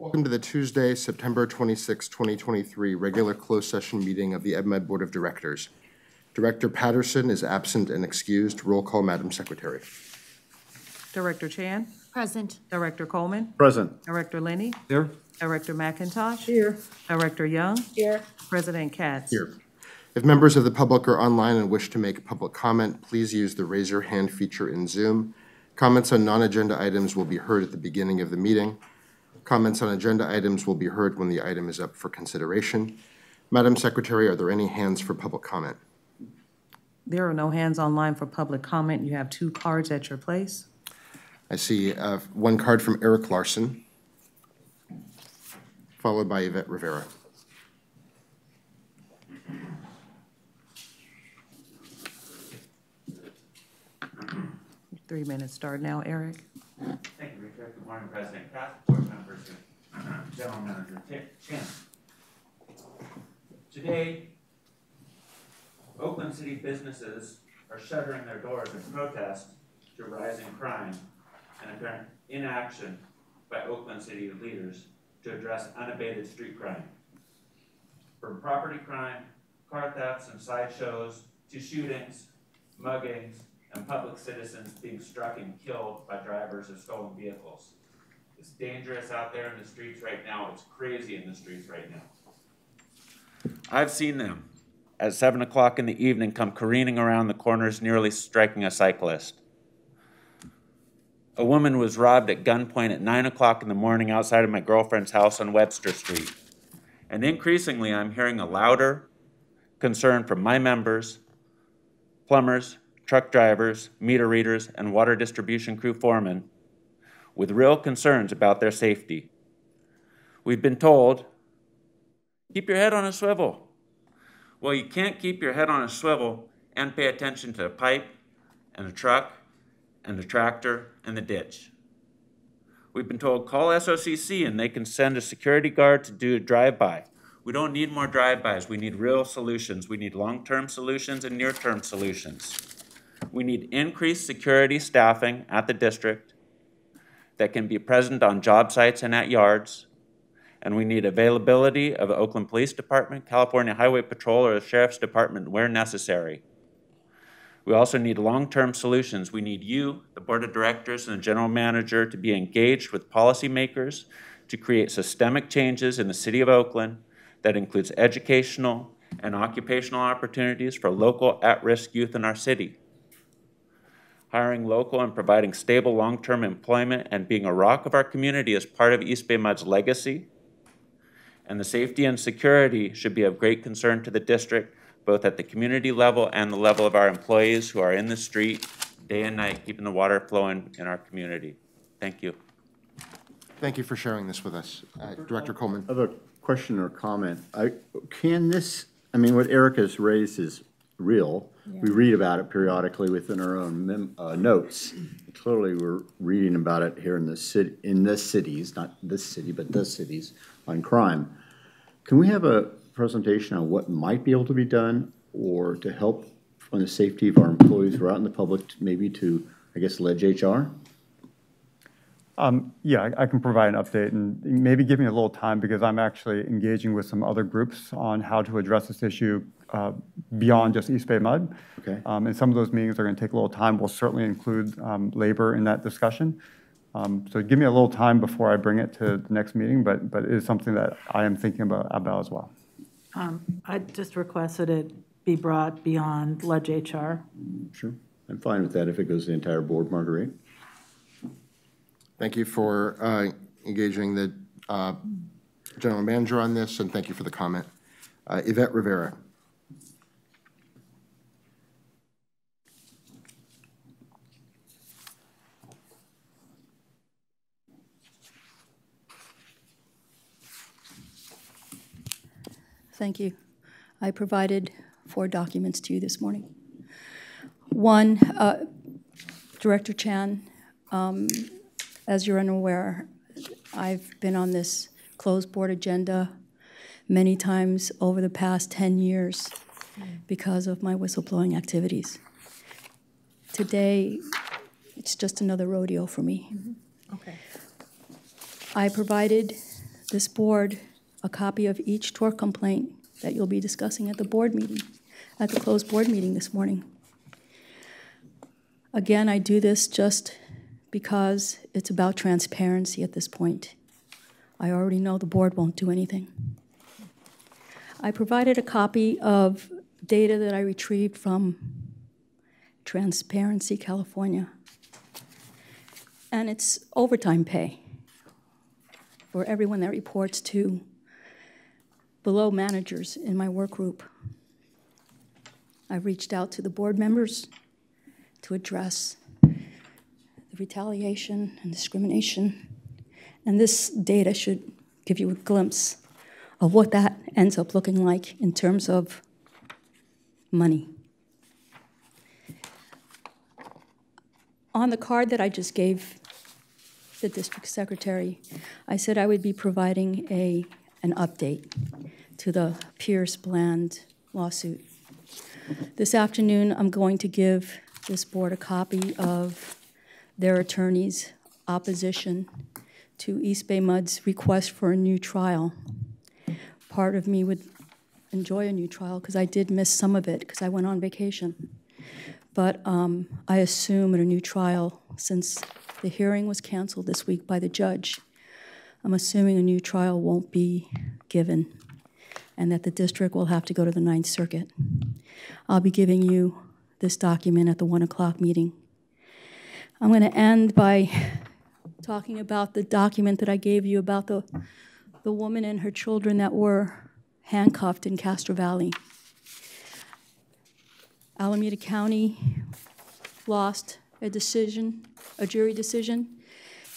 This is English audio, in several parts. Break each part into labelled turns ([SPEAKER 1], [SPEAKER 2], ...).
[SPEAKER 1] Welcome to the Tuesday, September 26, 2023 regular closed session meeting of the EBMUD Board of Directors. Director Patterson is absent and excused. Roll call, Madam Secretary.
[SPEAKER 2] Director Chan,
[SPEAKER 3] Present.
[SPEAKER 2] Director Coleman,
[SPEAKER 4] Present.
[SPEAKER 2] Director Linney,
[SPEAKER 4] Here.
[SPEAKER 2] Director McIntosh. Here. Director Young,
[SPEAKER 3] Here.
[SPEAKER 2] President Katz.
[SPEAKER 1] Here. If members of the public are online and wish to make public comment, please use the raise your hand feature in Zoom. Comments on non-agenda items will be heard at the beginning of the meeting. Comments on agenda items will be heard when the item is up for consideration. Madam Secretary, are there any hands for public comment?
[SPEAKER 2] There are no hands online for public comment. You have two cards at your place.
[SPEAKER 1] I see uh, one card from Eric Larson, followed by Yvette Rivera.
[SPEAKER 2] Three minutes start now, Eric.
[SPEAKER 5] Thank you, Richard. Good morning, President Katz, board members, and uh, General Manager Chan. Today, Oakland City businesses are shuttering their doors in protest to rising crime and apparent inaction by Oakland City leaders to address unabated street crime. From property crime, car thefts and sideshows, to shootings, muggings, and public citizens being struck and killed by drivers of stolen vehicles. It's dangerous out there in the streets right now. It's crazy in the streets right now. I've seen them at seven o'clock in the evening come careening around the corners, nearly striking a cyclist. A woman was robbed at gunpoint at nine o'clock in the morning outside of my girlfriend's house on Webster Street. And increasingly, I'm hearing a louder concern from my members, plumbers, truck drivers, meter readers, and water distribution crew foremen with real concerns about their safety. We've been told, keep your head on a swivel. Well, you can't keep your head on a swivel and pay attention to the pipe and the truck and the tractor and the ditch. We've been told, call SOCC and they can send a security guard to do a drive-by. We don't need more drive-bys. We need real solutions. We need long-term solutions and near-term solutions. We need increased security staffing at the district that can be present on job sites and at yards. And we need availability of Oakland Police Department, California Highway Patrol, or the Sheriff's Department where necessary. We also need long-term solutions. We need you, the Board of Directors, and the General Manager to be engaged with policymakers to create systemic changes in the City of Oakland that includes educational and occupational opportunities for local at-risk youth in our city hiring local and providing stable long-term employment and being a rock of our community is part of East Bay Mud's legacy. And the safety and security should be of great concern to the district, both at the community level and the level of our employees who are in the street day and night, keeping the water flowing in our community. Thank you.
[SPEAKER 1] Thank you for sharing this with us. Uh, Director Coleman.
[SPEAKER 4] I have a question or comment. I, can this, I mean, what Eric has raised is real. We read about it periodically within our own mem, uh, notes. Clearly, we're reading about it here in the city, in the cities, not this city, but the cities on crime. Can we have a presentation on what might be able to be done or to help on the safety of our employees who are out in the public, maybe to, I guess, ledge HR?
[SPEAKER 6] Um, Yeah, I- I can provide an update and maybe give me a little time because I'm actually engaging with some other groups on how to address this issue uh, beyond just East Bay Mud.
[SPEAKER 4] Okay.
[SPEAKER 6] Um, And some of those meetings are going to take a little time. We'll certainly include um, labor in that discussion. Um, So give me a little time before I bring it to the next meeting, but, but it is something that I am thinking about, about as well.
[SPEAKER 7] I just requested it be brought beyond Ledge HR.
[SPEAKER 4] Sure. I'm fine with that if it goes to the entire board, Marguerite.
[SPEAKER 1] Thank you for uh, engaging the uh, general manager on this, and thank you for the comment. Uh, Yvette Rivera.
[SPEAKER 3] Thank you. I provided four documents to you this morning. One, uh, Director Chan, um, as you're unaware, I've been on this closed board agenda many times over the past 10 years because of my whistleblowing activities. Today, it's just another rodeo for me.
[SPEAKER 2] Okay.
[SPEAKER 3] I provided this board a copy of each tort complaint that you'll be discussing at the board meeting, at the closed board meeting this morning. Again, I do this just because it's about transparency at this point. I already know the board won't do anything. I provided a copy of data that I retrieved from Transparency California. And it's overtime pay for everyone that reports to below managers in my work group. I've reached out to the board members to address the retaliation and discrimination. And this data should give you a glimpse of what that ends up looking like in terms of money. On the card that I just gave the district secretary, I said I would be providing a, an update to the Pierce Bland lawsuit. This afternoon, I'm going to give this board a copy of their attorney's opposition to East Bay Mud's request for a new trial. Part of me would enjoy a new trial because I did miss some of it because I went on vacation. But um, I assume at a new trial, since the hearing was canceled this week by the judge, I'm assuming a new trial won't be given and that the district will have to go to the Ninth Circuit. I'll be giving you this document at the 1 o'clock meeting. I'm going to end by talking about the document that I gave you about the, the woman and her children that were handcuffed in Castro Valley. Alameda County lost a decision, a jury decision,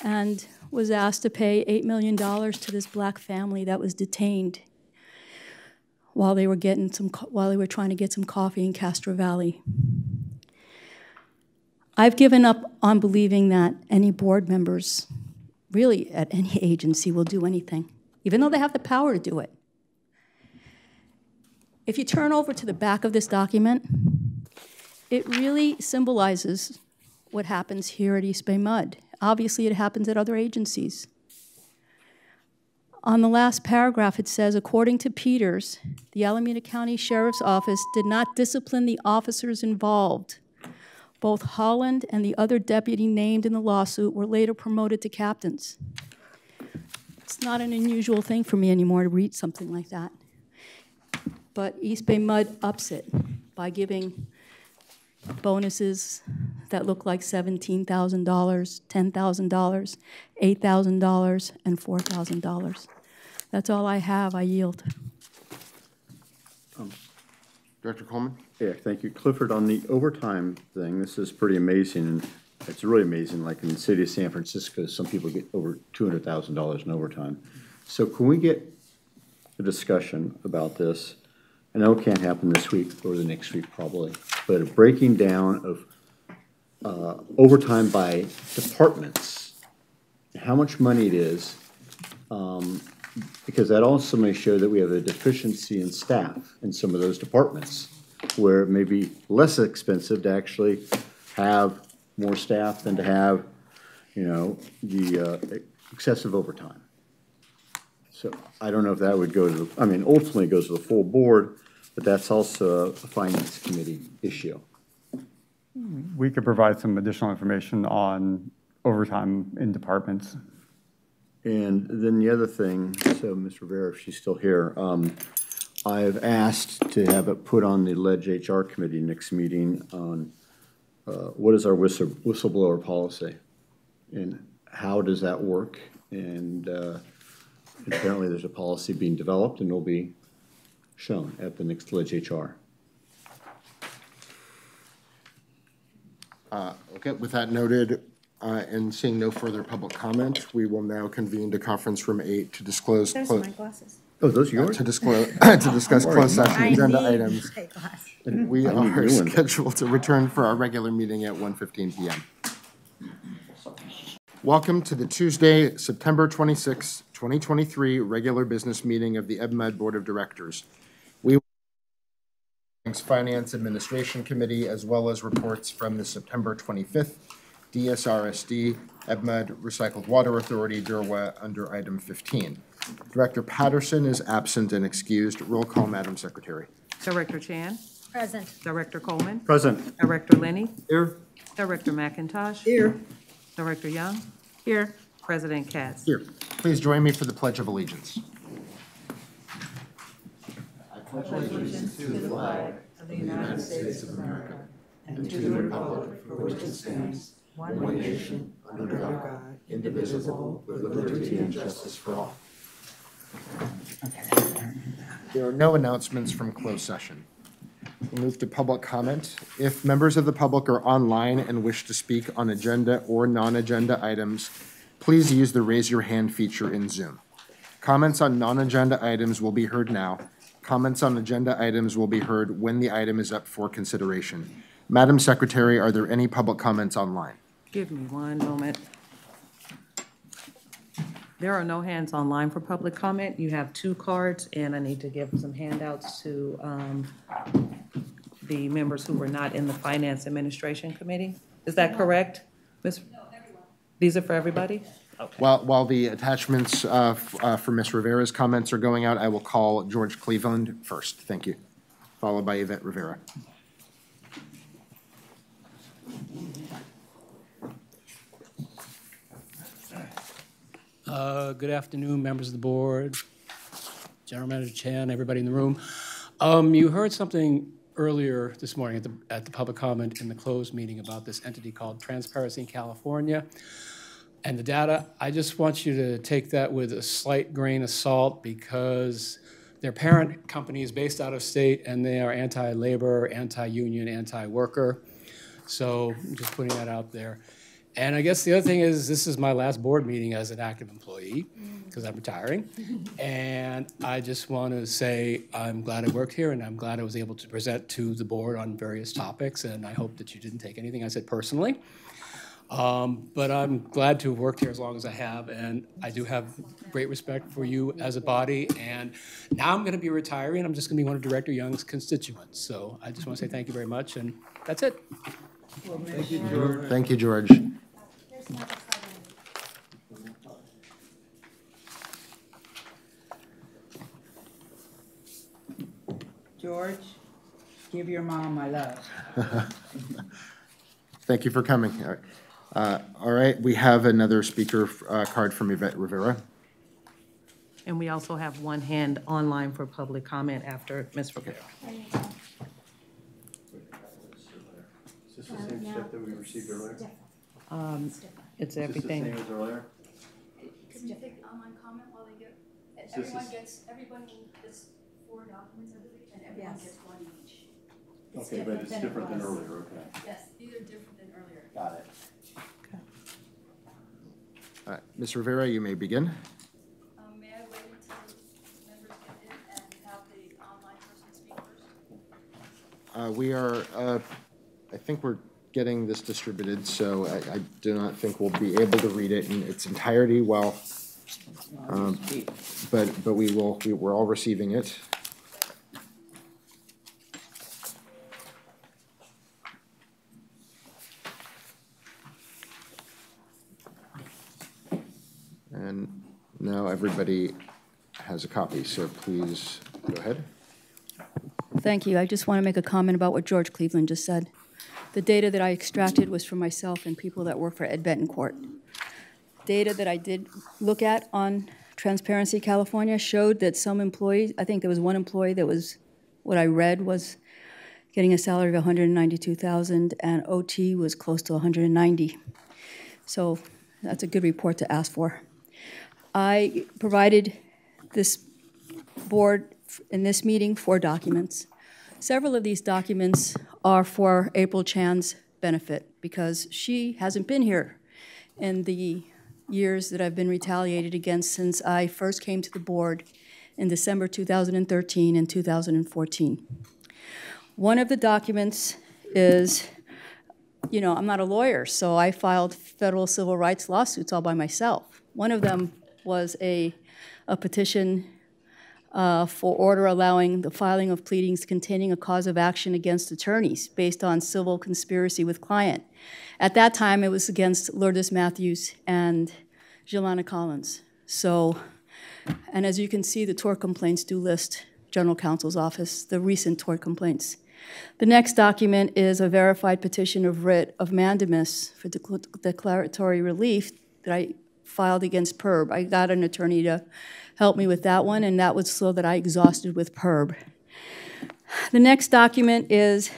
[SPEAKER 3] and was asked to pay $8 million to this black family that was detained while they were getting some, while they were trying to get some coffee in Castro Valley. I've given up on believing that any board members, really at any agency, will do anything, even though they have the power to do it. If you turn over to the back of this document, it really symbolizes what happens here at East Bay Mud. Obviously, it happens at other agencies. On the last paragraph, it says, according to Peters, the Alameda County Sheriff's Office did not discipline the officers involved. Both Holland and the other deputy named in the lawsuit were later promoted to captains. It's not an unusual thing for me anymore to read something like that. But East Bay Mud ups it by giving bonuses that look like $17,000, $10,000, $8,000, and $4,000. That's all I have. I yield.
[SPEAKER 1] Um, Director Coleman?
[SPEAKER 4] Yeah, thank you. Clifford, on the overtime thing, this is pretty amazing, and it's really amazing, like in the city of San Francisco, some people get over two hundred thousand dollars in overtime. So can we get a discussion about this? I know it can't happen this week or the next week probably, but a breaking down of uh, overtime by departments, how much money it is, um, because that also may show that we have a deficiency in staff in some of those departments, where it may be less expensive to actually have more staff than to have, you know, the uh, excessive overtime. So I don't know if that would go to, the I mean, ultimately it goes to the full board, but that's also a finance committee issue.
[SPEAKER 6] We could provide some additional information on overtime in departments.
[SPEAKER 4] And then the other thing, so Ms. Rivera, if she's still here, um, I've asked to have it put on the Ledge HR Committee next meeting on, uh, what is our whistle, whistleblower policy? And how does that work? And, uh, apparently there's a policy being developed and it'll be shown at the next Ledge HR.
[SPEAKER 1] Okay, with that noted, uh, and seeing no further public comment, we will now convene to conference room eight to disclose.
[SPEAKER 8] Those
[SPEAKER 1] clo-
[SPEAKER 8] are my glasses.
[SPEAKER 4] Oh, those are yours?
[SPEAKER 1] To disclose, to discuss closed session
[SPEAKER 8] I
[SPEAKER 1] agenda
[SPEAKER 8] need
[SPEAKER 1] items.
[SPEAKER 8] my glasses.
[SPEAKER 1] And we
[SPEAKER 4] I need
[SPEAKER 1] are
[SPEAKER 4] new ones.
[SPEAKER 1] scheduled to return for our regular meeting at 1:15 PM. Welcome to the Tuesday, September 26, 2023, regular business meeting of the EBMUD Board of Directors. We Finance Administration Committee, as well as reports from the September 25th DSRSD, EBMUD Recycled Water Authority, DERWA, under item 15. Director Patterson is absent and excused. Roll call, Madam Secretary.
[SPEAKER 2] Director Chan?
[SPEAKER 8] Present.
[SPEAKER 2] Director Coleman?
[SPEAKER 4] Present.
[SPEAKER 2] Director Linney?
[SPEAKER 1] Here.
[SPEAKER 2] Director McIntosh?
[SPEAKER 1] Here.
[SPEAKER 2] Director Young?
[SPEAKER 7] Here.
[SPEAKER 2] President Katz?
[SPEAKER 1] Here. Please join me for the Pledge of Allegiance. There are no announcements from closed session. We'll move to public comment. If members of the public are online and wish to speak on agenda or non-agenda items, please use the raise your hand feature in Zoom. Comments on non-agenda items will be heard now. Comments on agenda items will be heard when the item is up for consideration. Madam Secretary, are there any public comments online?
[SPEAKER 2] Give me one moment. There are no hands online for public comment. You have two cards, and I need to give some handouts to um, the members who were not in the Finance Administration Committee. Is that correct? Ms.? These are for everybody?
[SPEAKER 1] While, while the attachments uh, f- uh, for Ms. Rivera's comments are going out, I will call George Cleveland first. Thank you. Followed by Yvette Rivera.
[SPEAKER 9] Uh, Good afternoon, members of the board, General Manager Chan, everybody in the room. Um, You heard something earlier this morning at the, at the public comment in the closed meeting about this entity called Transparency in California. And the data, I just want you to take that with a slight grain of salt because their parent company is based out of state and they are anti-labor, anti-union, anti-worker. So I'm just putting that out there. And I guess the other thing is, this is my last board meeting as an active employee, mm. because I'm retiring. And I just want to say, I'm glad I worked here, and I'm glad I was able to present to the board on various topics, and I hope that you didn't take anything I said personally. Um, But I'm glad to have worked here as long as I have, and I do have great respect for you as a body. And now I'm going to be retiring, I'm just going to be one of Director Young's constituents. So I just want to say thank you very much, and that's it.
[SPEAKER 1] Thank you, George.
[SPEAKER 10] Thank you, George, give your mom my love.
[SPEAKER 1] Thank you for coming. All right. Uh, All right, we have another speaker uh, card from Yvette Rivera.
[SPEAKER 2] And we also have one hand online for public comment after Ms. Rivera.
[SPEAKER 4] Is this the same stuff that we received earlier?
[SPEAKER 2] It's everything.
[SPEAKER 4] Same as earlier?
[SPEAKER 3] Can you take online comment while they get, everyone gets, everyone gets four documents, I believe, and everyone
[SPEAKER 10] Yes.
[SPEAKER 3] gets one each.
[SPEAKER 4] Okay, but it's different than earlier, okay.
[SPEAKER 3] Yes, these are different than earlier.
[SPEAKER 4] Got it.
[SPEAKER 1] All right, Ms. Rivera, you may begin.
[SPEAKER 3] Um, may I wait until members get in and have the online person speak first?
[SPEAKER 1] Uh, We are, uh, I think we're getting this distributed, so I I do not think we'll be able to read it in its entirety while, um, but, but we will, we- we're all receiving it. And now everybody has a copy, so please go ahead.
[SPEAKER 3] Thank you. I just want to make a comment about what George Cleveland just said. The data that I extracted was from myself and people that work for Ed Betancourt. Data that I did look at on Transparency California showed that some employees, I think there was one employee that was, what I read was getting a salary of 192,000 and OT was close to 190. So that's a good report to ask for. I provided this board in this meeting four documents. Several of these documents are for April Chan's benefit because she hasn't been here in the years that I've been retaliated against since I first came to the board in December 2013 and 2014. One of the documents is, you know, I'm not a lawyer, so I filed federal civil rights lawsuits all by myself. One of them was a, a petition uh, for order allowing the filing of pleadings containing a cause of action against attorneys based on civil conspiracy with client. At that time, it was against Lourdes Matthews and Jelana Collins. So And as you can see, the tort complaints do list general counsel's office, the recent tort complaints. The next document is a verified petition of writ of mandamus for decl- declaratory relief that I filed against PERB. I got an attorney to help me with that one, and that was so that I exhausted with PERB. The next document is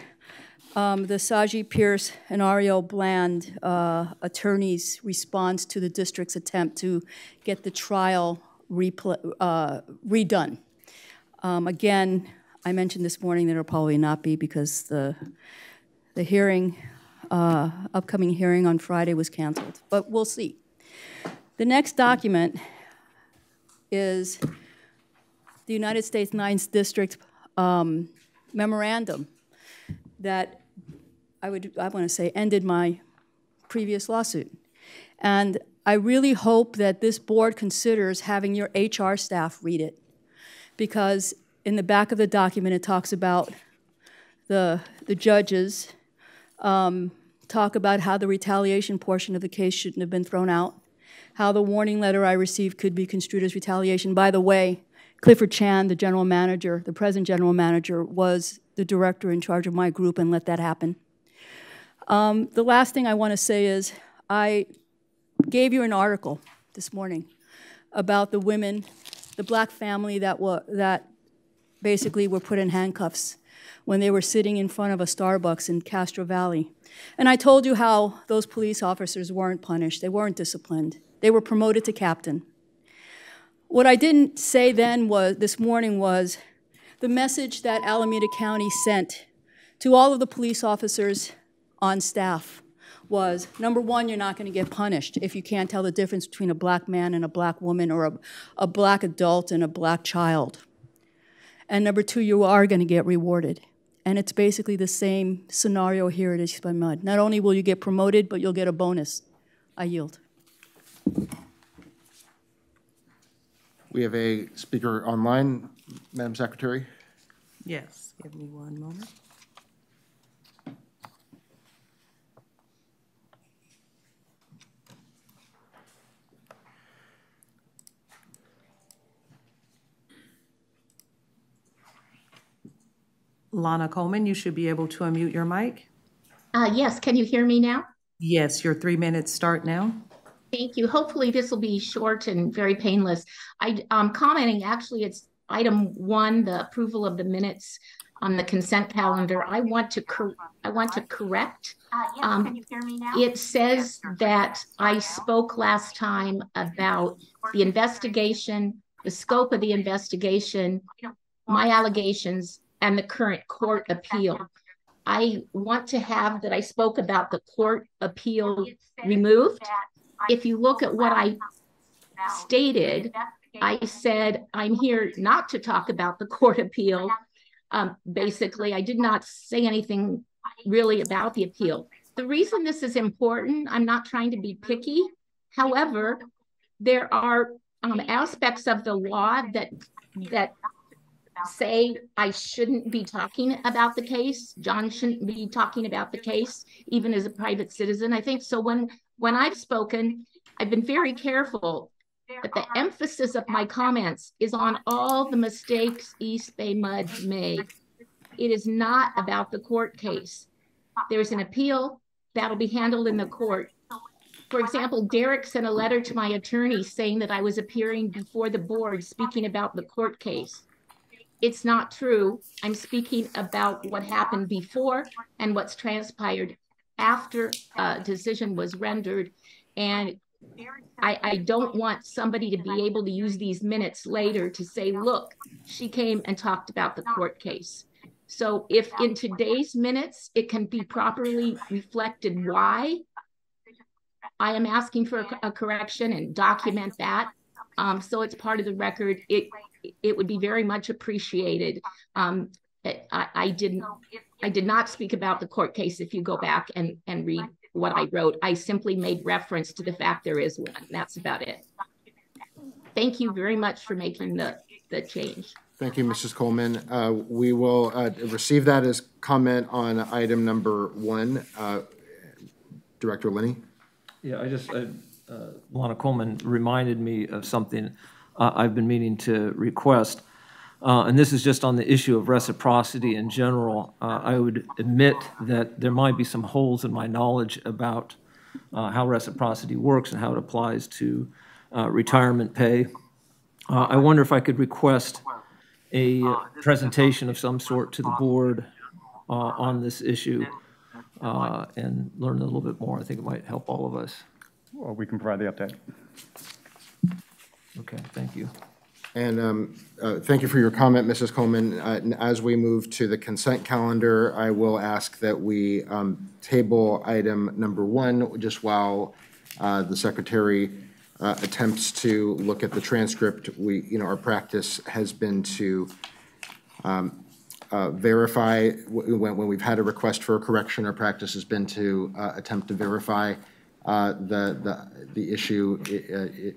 [SPEAKER 3] um, the Saji Pierce and Ariel Bland uh, attorney's response to the district's attempt to get the trial uh, redone. Um, Again, I mentioned this morning that it'll probably not be because the, the hearing, uh, upcoming hearing on Friday was canceled, but we'll see. The next document is the United States Ninth District um, memorandum that I would, I want to say, ended my previous lawsuit. And I really hope that this board considers having your HR staff read it, because in the back of the document, it talks about the, the judges, um, talk about how the retaliation portion of the case shouldn't have been thrown out, how the warning letter I received could be construed as retaliation. By the way, Clifford Chan, the general manager, the present general manager, was the director in charge of my group and let that happen. Um, the last thing I want to say is I gave you an article this morning about the women, the black family that, that basically were put in handcuffs when they were sitting in front of a Starbucks in Castro Valley. And I told you how those police officers weren't punished, they weren't disciplined, they were promoted to captain. What I didn't say then was, this morning was, the message that Alameda County sent to all of the police officers on staff was, number one, you're not going to get punished if you can't tell the difference between a black man and a black woman or a, a black adult and a black child. And number two, you are going to get rewarded. And it's basically the same scenario here at East Mud. Not only will you get promoted, but you'll get a bonus. I yield.
[SPEAKER 1] We have a speaker online, Madam Secretary.
[SPEAKER 2] Yes, give me one moment. Lana Coleman, you should be able to unmute your mic.
[SPEAKER 8] Uh, yes, can you hear me now?
[SPEAKER 2] Yes, your three minutes start now.
[SPEAKER 8] Thank you. Hopefully this will be short and very painless. I, am commenting, actually, it's item one, the approval of the minutes on the consent calendar. I want to, I want to correct. Um, can you hear me now? It says that I spoke last time about the investigation, the scope of the investigation, my allegations, and the current court appeal. I want to have that I spoke about the court appeal removed. If you look at what I stated, I said, I'm here not to talk about the court appeal. Um, basically, I did not say anything really about the appeal. The reason this is important, I'm not trying to be picky. However, there are um, aspects of the law that that say I shouldn't be talking about the case. John shouldn't be talking about the case, even as a private citizen. I think so. When when I've spoken, I've been very careful but the emphasis of my comments is on all the mistakes East Bay Mud made. It is not about the court case. There's an appeal that'll be handled in the court. For example, Derek sent a letter to my attorney saying that I was appearing before the board speaking about the court case. It's not true. I'm speaking about what happened before and what's transpired after a decision was rendered. And I, I don't want somebody to be able to use these minutes later to say, look, she came and talked about the court case. So if in today's minutes, it can be properly reflected why I am asking for a, a correction and document that. Um, so it's part of the record. It it would be very much appreciated. Um, I, I didn't I did not speak about the court case. If you go back and, and read what I wrote. I simply made reference to the fact there is one. That's about it. Thank you very much for making the, the change.
[SPEAKER 1] Thank you, Mrs. Coleman. Uh, We will uh, receive that as comment on item number one. Uh, Director Linney?
[SPEAKER 11] Yeah, I just, I, uh, Lana Coleman reminded me of something. uh, I've been meaning to request. Uh, And this is just on the issue of reciprocity in general. Uh, I would admit that there might be some holes in my knowledge about uh, how reciprocity works and how it applies to uh, retirement pay. Uh, I wonder if I could request a presentation of some sort to the board uh, on this issue uh, and learn a little bit more. I think it might help all of us.
[SPEAKER 6] Well, we can provide the update.
[SPEAKER 11] Okay, thank you.
[SPEAKER 1] And um, uh, thank you for your comment, Mrs. Coleman. Uh, As we move to the consent calendar, I will ask that we um, table item number one, just while uh, the secretary uh, attempts to look at the transcript. We, you know, our practice has been to um, uh, verify, when when we've had a request for a correction, our practice has been to uh, attempt to verify uh, the, the the issue uh,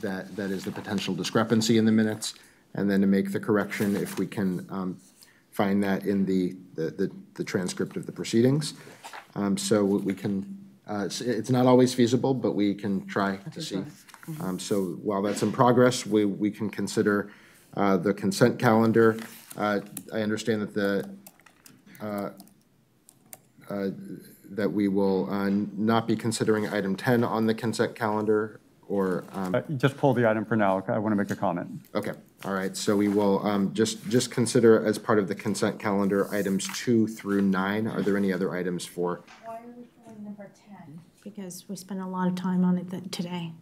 [SPEAKER 1] that, that is the potential discrepancy in the minutes, and then to make the correction if we can um, find that in the, the- the the transcript of the proceedings. Um, So we can, uh, it's- it's not always feasible, but we can try to see. Um, So while that's in progress, we, we can consider uh, the consent calendar. Uh, I understand that the, uh, uh, that we will uh, not be considering item 10 on the consent calendar, or, um,
[SPEAKER 6] Uh, Just pull the item for now. I want to make a comment.
[SPEAKER 1] okay, all right, so we will um, just, just consider as part of the consent calendar, items two through nine. Are there any other items for?
[SPEAKER 12] Why are we pulling number 10? Because we spent a lot of time on it th- today.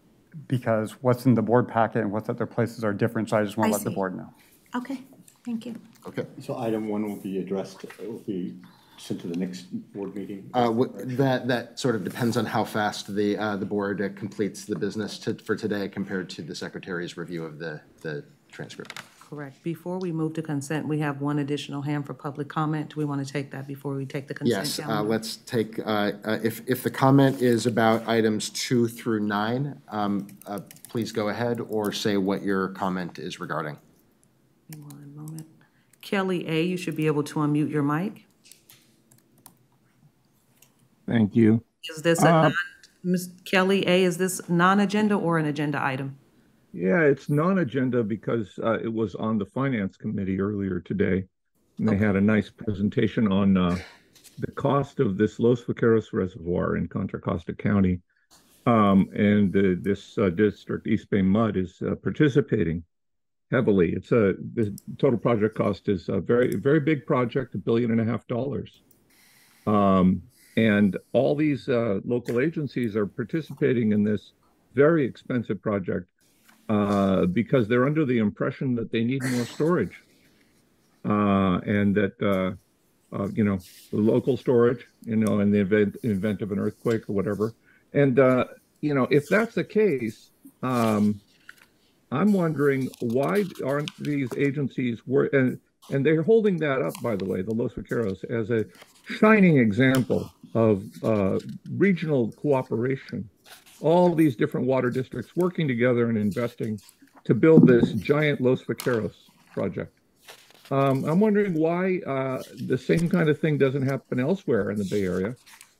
[SPEAKER 6] Because what's in the board packet and what's at their places are different, so I just want
[SPEAKER 12] I
[SPEAKER 6] to let the
[SPEAKER 12] see.
[SPEAKER 6] board know.
[SPEAKER 12] Okay, thank you.
[SPEAKER 1] Okay.
[SPEAKER 4] So item one will be addressed, will be sent to the next board meeting?
[SPEAKER 1] Uh, That, that sort of depends on how fast the, uh, the board uh, completes the business to, for today compared to the secretary's review of the, the transcript.
[SPEAKER 2] Correct. Before we move to consent, we have one additional hand for public comment. Do we want to take that before we take the consent
[SPEAKER 1] Yes, uh, let's take, uh, uh, if, if the comment is about items two through nine, um, uh, please go ahead or say what your comment is regarding.
[SPEAKER 2] One moment. Kelly A., you should be able to unmute your mic.
[SPEAKER 13] Thank you.
[SPEAKER 2] Is this a,
[SPEAKER 13] Uh,
[SPEAKER 2] non- Ms. Kelly A., is this non-agenda or an agenda item?
[SPEAKER 13] Yeah, it's non-agenda because uh, it was on the Finance Committee earlier today. And they had a nice presentation on uh, the cost of this Los Vaqueros Reservoir in Contra Costa County. Um, And uh, this uh, district, East Bay Mud, is uh, participating heavily. It's a, the total project cost is a very, very big project, a billion and a half dollars. Um, and all these uh, local agencies are participating in this very expensive project uh, because they're under the impression that they need more storage, uh, and that uh, uh, you know local storage, you know, in the event event of an earthquake or whatever. And uh, you know, if that's the case, um, I'm wondering why aren't these agencies wor- and and they're holding that up, by the way, the Los Vaqueros, as a shining example of uh, regional cooperation. All these different water districts working together and investing to build this giant Los Vaqueros project. Um, I'm wondering why uh, the same kind of thing doesn't happen elsewhere in the Bay Area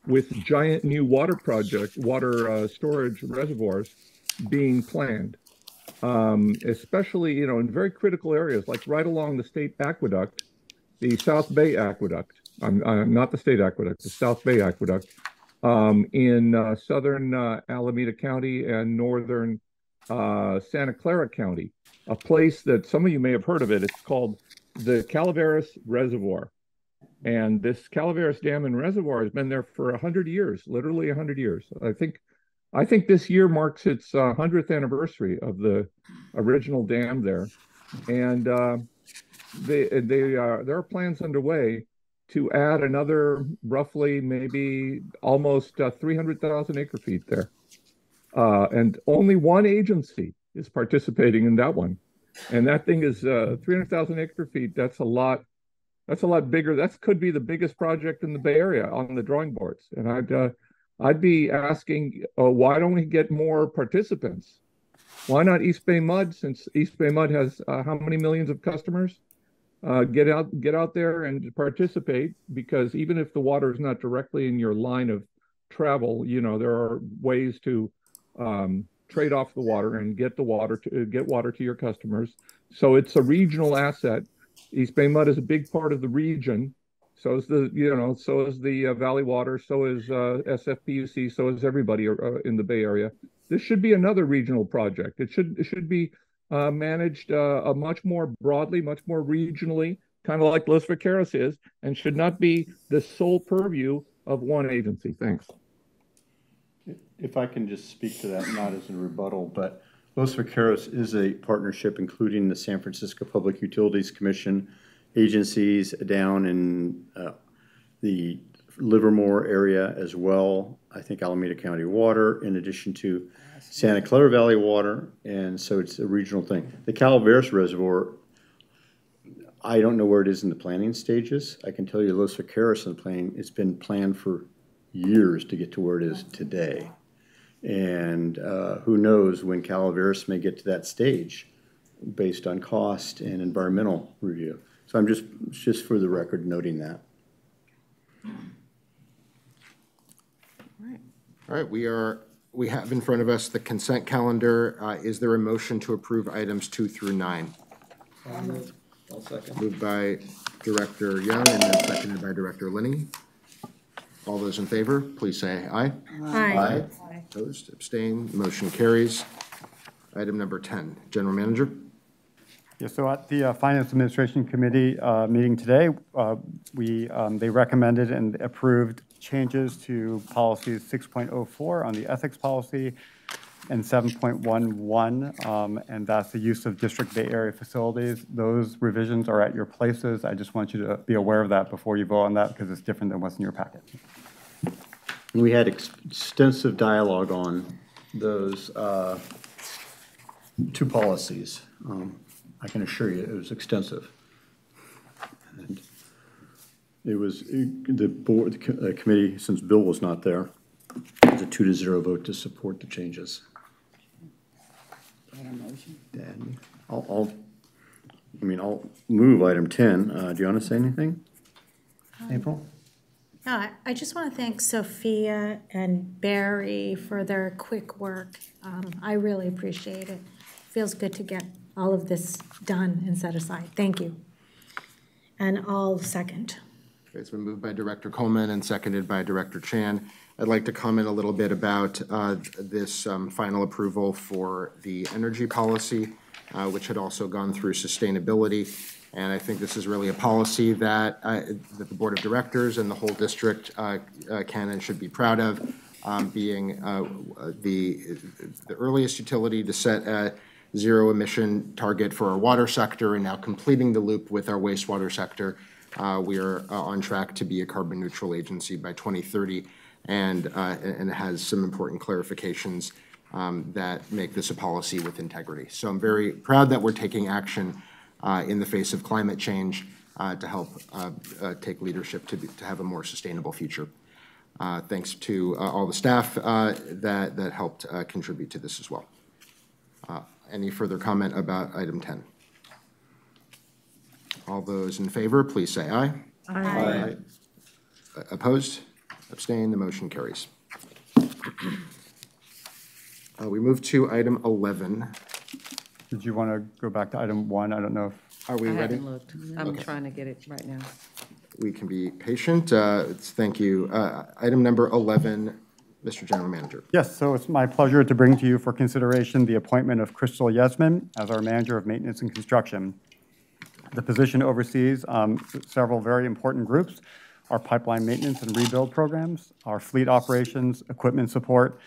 [SPEAKER 13] with giant new water project, water uh, storage reservoirs being planned um, especially you know in very critical areas like right along the state aqueduct, the South Bay Aqueduct. I'm, I'm not the state aqueduct, the South Bay Aqueduct, um, in uh, southern uh, Alameda County and northern uh, Santa Clara County, a place that some of you may have heard of it. It's called the Calaveras Reservoir. And this Calaveras Dam and Reservoir has been there for 100 years, literally 100 years. I think I think this year marks its uh, 100th anniversary of the original dam there. And uh, they, they, uh, there are plans underway to add another roughly maybe almost uh, 300,000 acre feet there. Uh, and only one agency is participating in that one. And that thing is uh, 300,000 acre feet. That's a lot. That's a lot bigger. That could be the biggest project in the Bay Area on the drawing boards. And I'd, uh, I'd be asking, uh, why don't we get more participants? Why not East Bay Mud? Since East Bay Mud has uh, how many millions of customers? Uh, get out, get out there and participate. Because even if the water is not directly in your line of travel, you know there are ways to um, trade off the water and get the water to get water to your customers. So it's a regional asset. East Bay Mud is a big part of the region. So is the you know so is the uh, Valley Water. So is uh, SFPUC. So is everybody uh, in the Bay Area. This should be another regional project. It should it should be uh, managed uh, much more broadly, much more regionally, kind of like Los Vaqueros is, and should not be the sole purview of one agency. Thanks.
[SPEAKER 4] If I can just speak to that, not as a rebuttal, but Los Vaqueros is a partnership including the San Francisco Public Utilities Commission, agencies down in uh, the Livermore area as well. I think Alameda County Water, in addition to Santa Clara Valley Water, and so it's a regional thing. The Calaveras Reservoir, I don't know where it is in the planning stages. I can tell you Los Vaqueros in planning, it's been planned for years to get to where it is today. And uh, who knows when Calaveras may get to that stage based on cost and environmental review. So I'm just, just for the record noting that.
[SPEAKER 1] All right, we are, we have in front of us the consent calendar. Uh, Is there a motion to approve items two through nine?
[SPEAKER 11] I'll second.
[SPEAKER 1] Moved by Director Young and then seconded by Director Linney. All those in favor, please say aye.
[SPEAKER 12] Aye.
[SPEAKER 1] Opposed, abstained, motion carries. Item number 10, General Manager.
[SPEAKER 6] Yeah, so at the uh, Finance Administration Committee uh, meeting today, uh, we, um, they recommended and approved changes to policies 6.04 on the ethics policy and 7.11, um, and that's the use of District Bay Area facilities. Those revisions are at your places. I just want you to be aware of that before you vote on that because it's different than what's in your packet.
[SPEAKER 4] We had ex- extensive dialogue on those uh, two policies. Um, I can assure you, it was extensive. And It was, the board, the co- uh, committee, since Bill was not there, it was a two to zero vote to support the changes. Dan, I'll, I'll, I mean, I'll move item 10. Uh, Do you want to say anything? April?
[SPEAKER 12] No, I- I just want to thank Sophia and Barry for their quick work. Um, I really appreciate it. Feels good to get all of this done and set aside. Thank you. And I'll second.
[SPEAKER 1] It's been moved by Director Coleman and seconded by Director Chan. I'd like to comment a little bit about uh, this um, final approval for the energy policy, uh, which had also gone through sustainability. And I think this is really a policy that, uh, that the Board of Directors and the whole district uh, uh, can and should be proud of, um, being uh, the, the earliest utility to set zero emission target for our water sector and now completing the loop with our wastewater sector. Uh, We are uh, on track to be a carbon neutral agency by 2030 and, uh, and has some important clarifications um, that make this a policy with integrity. So I'm very proud that we're taking action uh, in the face of climate change uh, to help uh, take leadership to, be- to have a more sustainable future. Thanks to all the staff that, that helped contribute to this as well. Any further comment about item 10? All those in favor, please say aye.
[SPEAKER 2] Aye.
[SPEAKER 1] Uh, Opposed? Abstain. The motion carries. Uh, We move to item 11.
[SPEAKER 6] Did you want to go back to item one? I don't know if
[SPEAKER 1] Are we
[SPEAKER 2] I
[SPEAKER 1] ready?
[SPEAKER 2] haven't looked. I'm
[SPEAKER 1] Okay.
[SPEAKER 2] trying to get it right now.
[SPEAKER 1] We can be patient. Uh, it's- Thank you. Uh, Item number 11, Mr. General Manager.
[SPEAKER 6] Yes, so it's my pleasure to bring to you for consideration the appointment of Crystal Yezman as our Manager of Maintenance and Construction. The position oversees um, several very important groups, our pipeline maintenance and rebuild programs, our fleet operations, equipment support,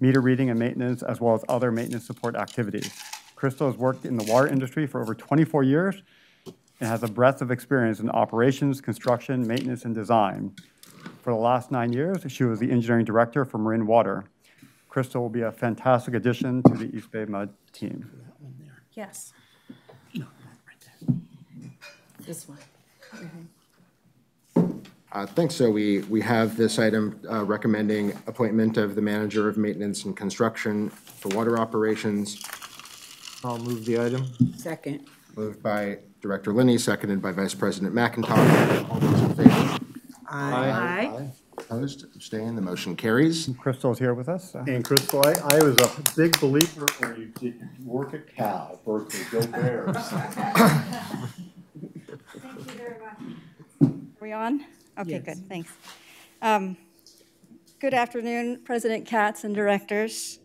[SPEAKER 6] meter reading and maintenance, as well as other maintenance support activities. Crystal has worked in the water industry for over 24 years and has a breadth of experience in operations, construction, maintenance, and design. For the last nine years, she was the engineering director for Marin Water. Crystal will be a fantastic addition to the East Bay Mud team.
[SPEAKER 12] Yes.
[SPEAKER 2] This one.
[SPEAKER 1] Uh, Thanks. So we, we have this item uh, recommending appointment of the Manager of Maintenance and Construction for Water Operations.
[SPEAKER 14] I'll move the item.
[SPEAKER 10] Second.
[SPEAKER 1] Moved by Director Linney, seconded by Vice President McIntosh. All those in favor?
[SPEAKER 10] Aye.
[SPEAKER 1] Opposed, abstained, the motion carries.
[SPEAKER 6] Crystal's here with us. so-
[SPEAKER 4] And Crystal, I, I was a big believer when you did work at Cal, Berkeley, go Bears. Thank you very much.
[SPEAKER 15] Are we on? Okay,
[SPEAKER 7] Yes.
[SPEAKER 15] good, thanks. Um, Good afternoon, President Katz and directors.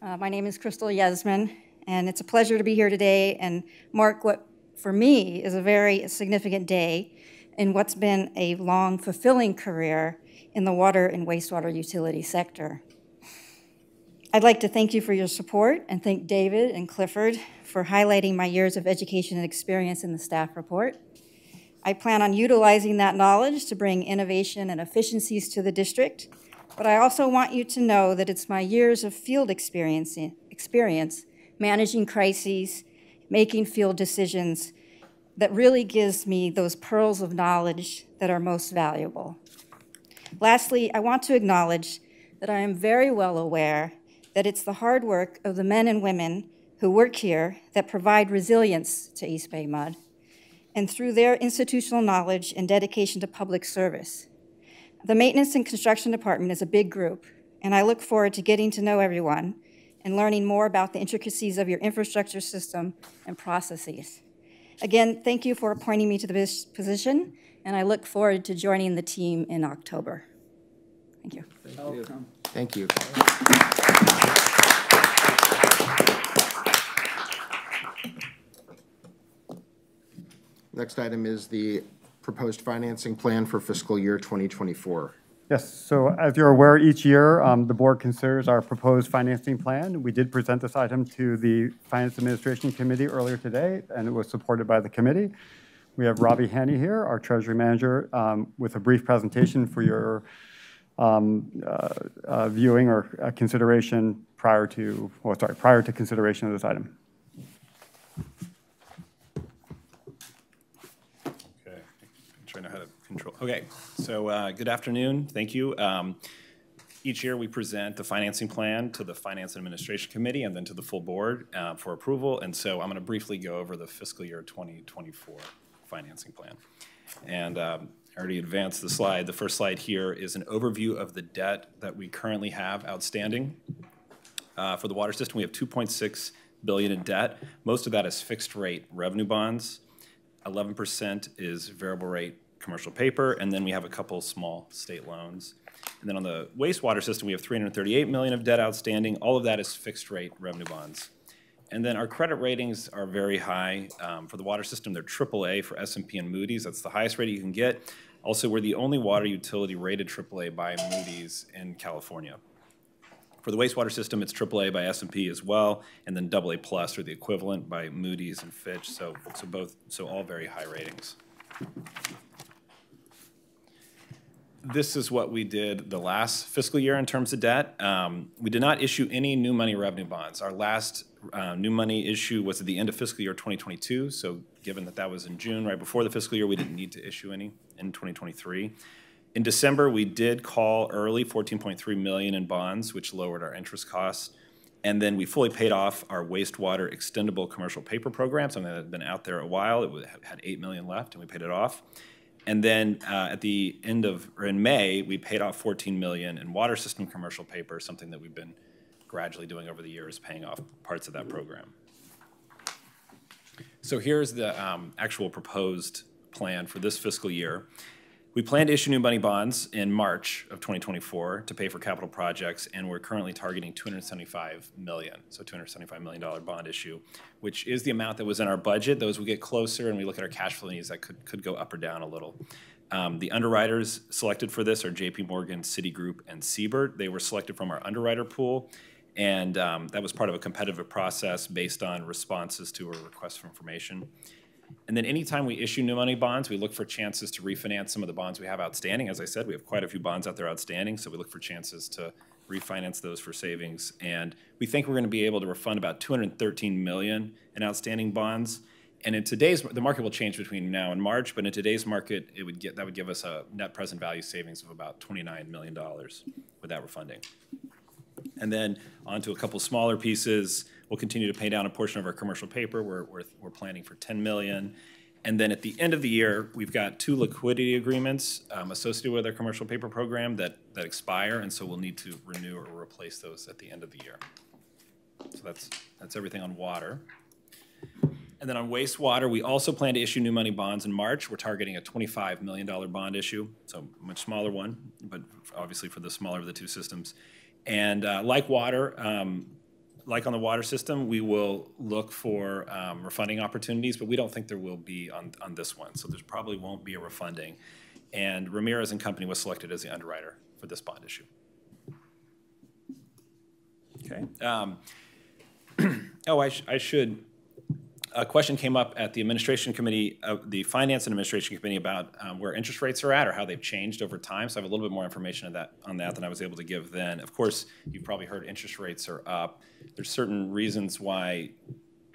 [SPEAKER 15] Uh, My name is Crystal Yezman, and it's a pleasure to be here today and mark what, for me, is a very significant day in what's been a long, fulfilling career in the water and wastewater utility sector. I'd like to thank you for your support and thank David and Clifford for highlighting my years of education and experience in the staff report. I plan on utilizing that knowledge to bring innovation and efficiencies to the district, but I also want you to know that it's my years of field experience, experience managing crises, making field decisions, that really gives me those pearls of knowledge that are most valuable. Lastly, I want to acknowledge that I am very well aware that it's the hard work of the men and women who work here that provide resilience to East Bay Mud and through their institutional knowledge and dedication to public service. The Maintenance and Construction Department is a big group, and I look forward to getting to know everyone and learning more about the intricacies of your infrastructure system and processes. Again, thank you for appointing me to this position, and I look forward to joining the team in October. Thank you.
[SPEAKER 10] Welcome.
[SPEAKER 1] Thank you. Next item is the proposed financing plan for fiscal year 2024.
[SPEAKER 6] Yes, so as you're aware, each year, um, the board considers our proposed financing plan. We did present this item to the Finance Administration Committee earlier today, and it was supported by the committee. We have Robbie Haney here, our Treasury Manager, um, with a brief presentation for your um, uh, uh, viewing or uh, consideration prior to, oh, sorry, prior to consideration of this item.
[SPEAKER 16] Okay, I'm trying to know how to control. Okay, so uh, good afternoon. Thank you. Um, Each year, we present the financing plan to the Finance and Administration Committee and then to the full board uh, for approval. And so I'm going to briefly go over the fiscal year 2024 financing plan. And um, I already advanced the slide. The first slide here is an overview of the debt that we currently have outstanding. Uh, For the water system, we have 2.6 billion in debt. Most of that is fixed rate revenue bonds. 11% is variable rate commercial paper, and then we have a couple small state loans. And then on the wastewater system, we have 338 million of debt outstanding. All of that is fixed rate revenue bonds. And then our credit ratings are very high. Um, For the water system, they're AAA for s and Moody's. That's the highest rating you can get. Also, we're the only water utility rated AAA by Moody's in California. For the wastewater system, it's AAA by s and P as well, and then AA plus or the equivalent by Moody's and Fitch. So, so both, so all very high ratings. This is what we did the last fiscal year in terms of debt. Um, We did not issue any new money revenue bonds. Our last uh, new money issue was at the end of fiscal year 2022, so given that that was in June, right before the fiscal year, we didn't need to issue any in 2023. In December, we did call early 14.3 million in bonds, which lowered our interest costs. And then we fully paid off our wastewater extendable commercial paper program, something that had been out there a while. It had 8 million left, and we paid it off. And then uh, at the end of, or in May, we paid off 14 million in water system commercial paper, something that we've been gradually doing over the years, paying off parts of that program. So here's the um, actual proposed plan for this fiscal year. We plan to issue new money bonds in March of 2024 to pay for capital projects, and we're currently targeting 275 million, so 275 million dollar bond issue, which is the amount that was in our budget. Though as we get closer and we look at our cash flow needs, that could, could go up or down a little. Um, the underwriters selected for this are J.P. Morgan, Citigroup, and Siebert. They were selected from our underwriter pool, and um, that was part of a competitive process based on responses to a request for information. And then anytime we issue new money bonds, we look for chances to refinance some of the bonds we have outstanding. As I said, we have quite a few bonds out there outstanding, so we look for chances to refinance those for savings. And we think we're going to be able to refund about 213 million in outstanding bonds. And in today's, the market will change between now and March, but in today's market, it would get, that would give us a net present value savings of about $29 million with that refunding. And then onto a couple smaller pieces. We'll continue to pay down a portion of our commercial paper. We're, we're, we're planning for 10 million. And then at the end of the year, we've got two liquidity agreements um, associated with our commercial paper program that, that expire, and so we'll need to renew or replace those at the end of the year. So that's, that's everything on water. And then on wastewater, we also plan to issue new money bonds in March. We're targeting a $25 million bond issue, so much smaller one, but obviously for the smaller of the two systems. And uh, like water, um, like on the water system, we will look for um, refunding opportunities, but we don't think there will be on, on this one. So there probably won't be a refunding. And Ramirez and Company was selected as the underwriter for this bond issue. Okay. Um, oh, I, sh I should a question came up at the administration committee, uh, the finance and administration committee about um, where interest rates are at or how they've changed over time. So I have a little bit more information on that, on that than I was able to give then. Of course, you've probably heard interest rates are up. There's certain reasons why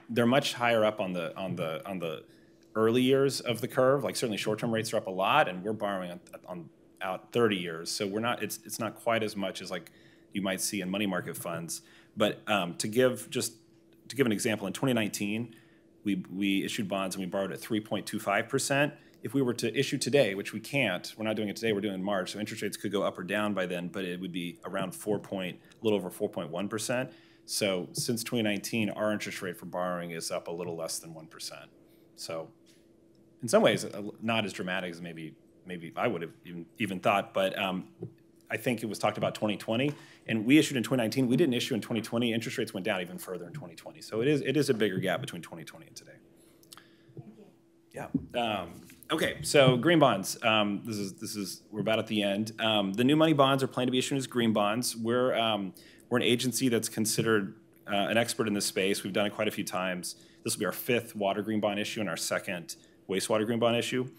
[SPEAKER 16] they're much higher up on the on the on the early years of the curve. Like certainly short-term rates are up a lot, and we're borrowing on, on out 30 years. So we're not. It's it's not quite as much as like you might see in money market funds. But um, to give just to give an example, in 2019 we, we issued bonds and we borrowed at 3.25%. If we were to issue today, which we can't, we're not doing it today, we're doing it in March, so interest rates could go up or down by then, but it would be around 4 point, a little over 4.1%. So since 2019, our interest rate for borrowing is up a little less than 1%. So in some ways, not as dramatic as maybe maybe I would have even, even thought, but um, I think it was talked about 2020, and we issued in 2019. We didn't issue in 2020. Interest rates went down even further in 2020. So it is it is a bigger gap between 2020 and today. Yeah. Um, okay. So green bonds. Um, this is this is we're about at the end. Um, the new money bonds are planned to be issued as green bonds. We're um, we're an agency that's considered uh, an expert in this space. We've done it quite a few times. This will be our fifth water green bond issue and our second wastewater green bond issue.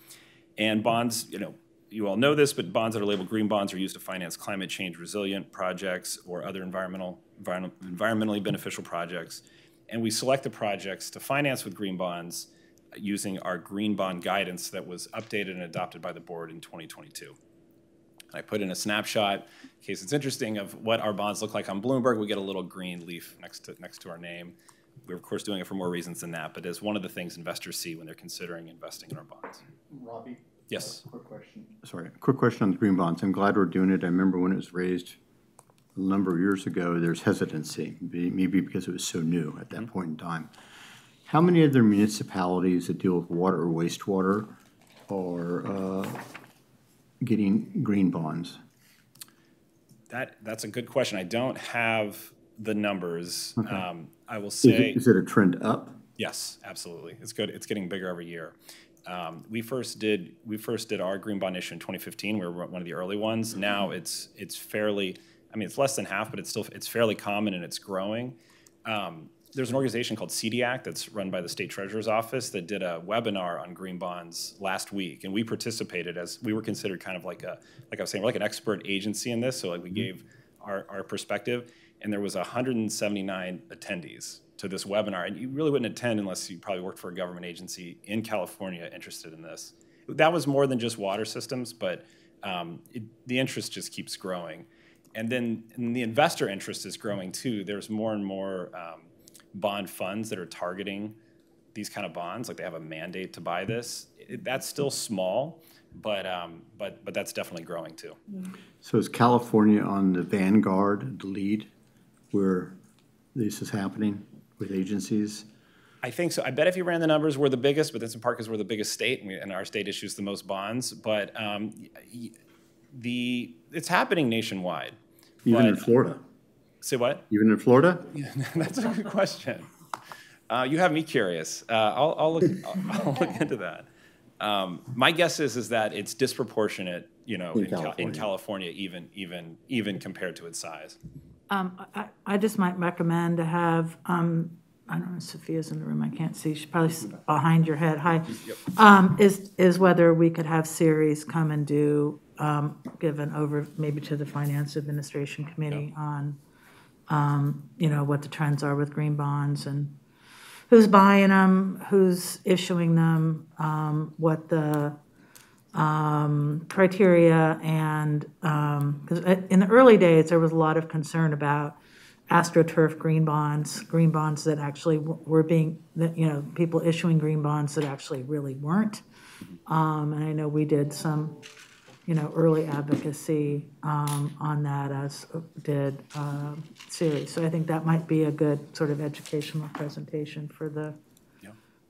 [SPEAKER 16] And bonds, you know, you all know this, but bonds that are labeled green bonds are used to finance climate change resilient projects or other environmental, environmentally beneficial projects. And we select the projects to finance with green bonds using our green bond guidance that was updated and adopted by the board in 2022. I put in a snapshot, in case it's interesting, of what our bonds look like on Bloomberg. We get a little green leaf next to, next to our name. We're, of course, doing it for more reasons than that, but as one of the things investors see when they're considering investing in our bonds.
[SPEAKER 4] Robbie?
[SPEAKER 16] Yes.
[SPEAKER 4] Quick question. Sorry, quick question on the green bonds. I'm glad we're doing it. I remember when it was raised a number of years ago, there's hesitancy, maybe because it was so new at that mm-hmm. point in time. How many other municipalities that deal with water or wastewater are uh, getting green bonds?
[SPEAKER 16] That, that's a good question. I don't have the numbers.
[SPEAKER 4] Okay.
[SPEAKER 16] Um, I will
[SPEAKER 4] Is
[SPEAKER 16] say.
[SPEAKER 4] it- Is it a trend up?
[SPEAKER 16] Yes, absolutely. It's good. It's getting bigger every year. Um, we first did we first did our green bond issue in 2015. We were one of the early ones. Now it's it's fairly. I mean, it's less than half, but it's still it's fairly common and it's growing. Um, there's an organization called CDIAC that's run by the state treasurer's office that did a webinar on green bonds last week, and we participated as we were considered kind of like a like I was saying, we're like an expert agency in this. So like we gave our, our perspective, and there was 179 attendees to this webinar, and you really wouldn't attend unless you probably worked for a government agency in California interested in this. That was more than just water systems, but um, it, the interest just keeps growing. And then and the investor interest is growing too. There's more and more um, bond funds that are targeting these kind of bonds, like they have a mandate to buy this. It, that's still small, but um, but but that's definitely growing too.
[SPEAKER 4] So is California on the vanguard, the lead, where this is happening? with agencies?
[SPEAKER 16] I think so. I bet if you ran the numbers, we're the biggest, but that's in part because we're the biggest state, and, we, and our state issues the most bonds. But um, the it's happening nationwide.
[SPEAKER 4] Even but, in Florida.
[SPEAKER 16] Say what?
[SPEAKER 4] Even in Florida?
[SPEAKER 16] Yeah, that's a good question. Uh, you have me curious. Uh, I'll, I'll, look. I'll, I'll, look into that. Um, my guess is is that it's disproportionate, you know,
[SPEAKER 4] in,
[SPEAKER 16] in
[SPEAKER 4] California.
[SPEAKER 16] in California, even even even compared to its size.
[SPEAKER 7] Um, I, I just might recommend to have, um, I don't know, Sophia's in the room, I can't see, she's probably behind your head, hi. Um, is, is whether we could have Ceres come and do, um, give an over, maybe to the Finance Administration Committee on, um, you know, what the trends are with green bonds and who's buying them, who's issuing them, um, what the, um, criteria and, because in the early days, there was a lot of concern about AstroTurf green bonds, green bonds that actually were being, that, you know, people issuing green bonds that actually really weren't. Um, And I know we did some, you know, early advocacy um, on that, as did um, Ceres. So I think that might be a good sort of educational presentation for the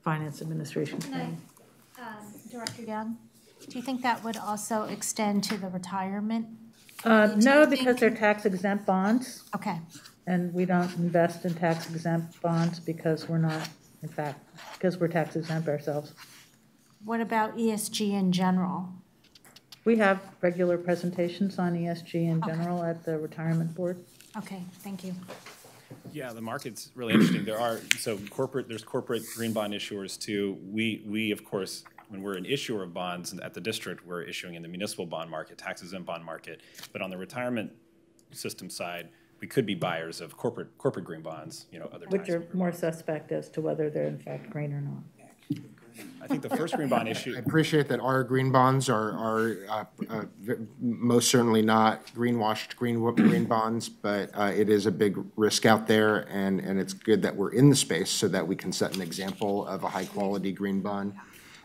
[SPEAKER 7] Finance Administration
[SPEAKER 12] Can I,
[SPEAKER 7] Committee.
[SPEAKER 12] um, Director Young, do you think that would also extend to the retirement?
[SPEAKER 7] Uh, No, because they're tax exempt bonds.
[SPEAKER 12] Okay.
[SPEAKER 7] And we don't invest in tax exempt bonds because we're not, in fact, because we're tax exempt ourselves.
[SPEAKER 12] What about ESG in general?
[SPEAKER 7] We have regular presentations on ESG in general at the retirement board.
[SPEAKER 12] Okay, thank you.
[SPEAKER 16] Yeah, the market's really interesting. There are, so corporate, there's corporate green bond issuers too. We, we, of course, when we're an issuer of bonds at the district, we're issuing in the municipal bond market, taxes exempt bond market. But on the retirement system side, we could be buyers of corporate, corporate green bonds, you know, other
[SPEAKER 7] Which are more suspect as to whether they're in fact green or not.
[SPEAKER 16] I think the first green bond issue.
[SPEAKER 1] I appreciate that our green bonds are, are uh, uh, most certainly not greenwashed green, green bonds, but uh, it is a big risk out there, and, and it's good that we're in the space so that we can set an example of a high-quality green bond.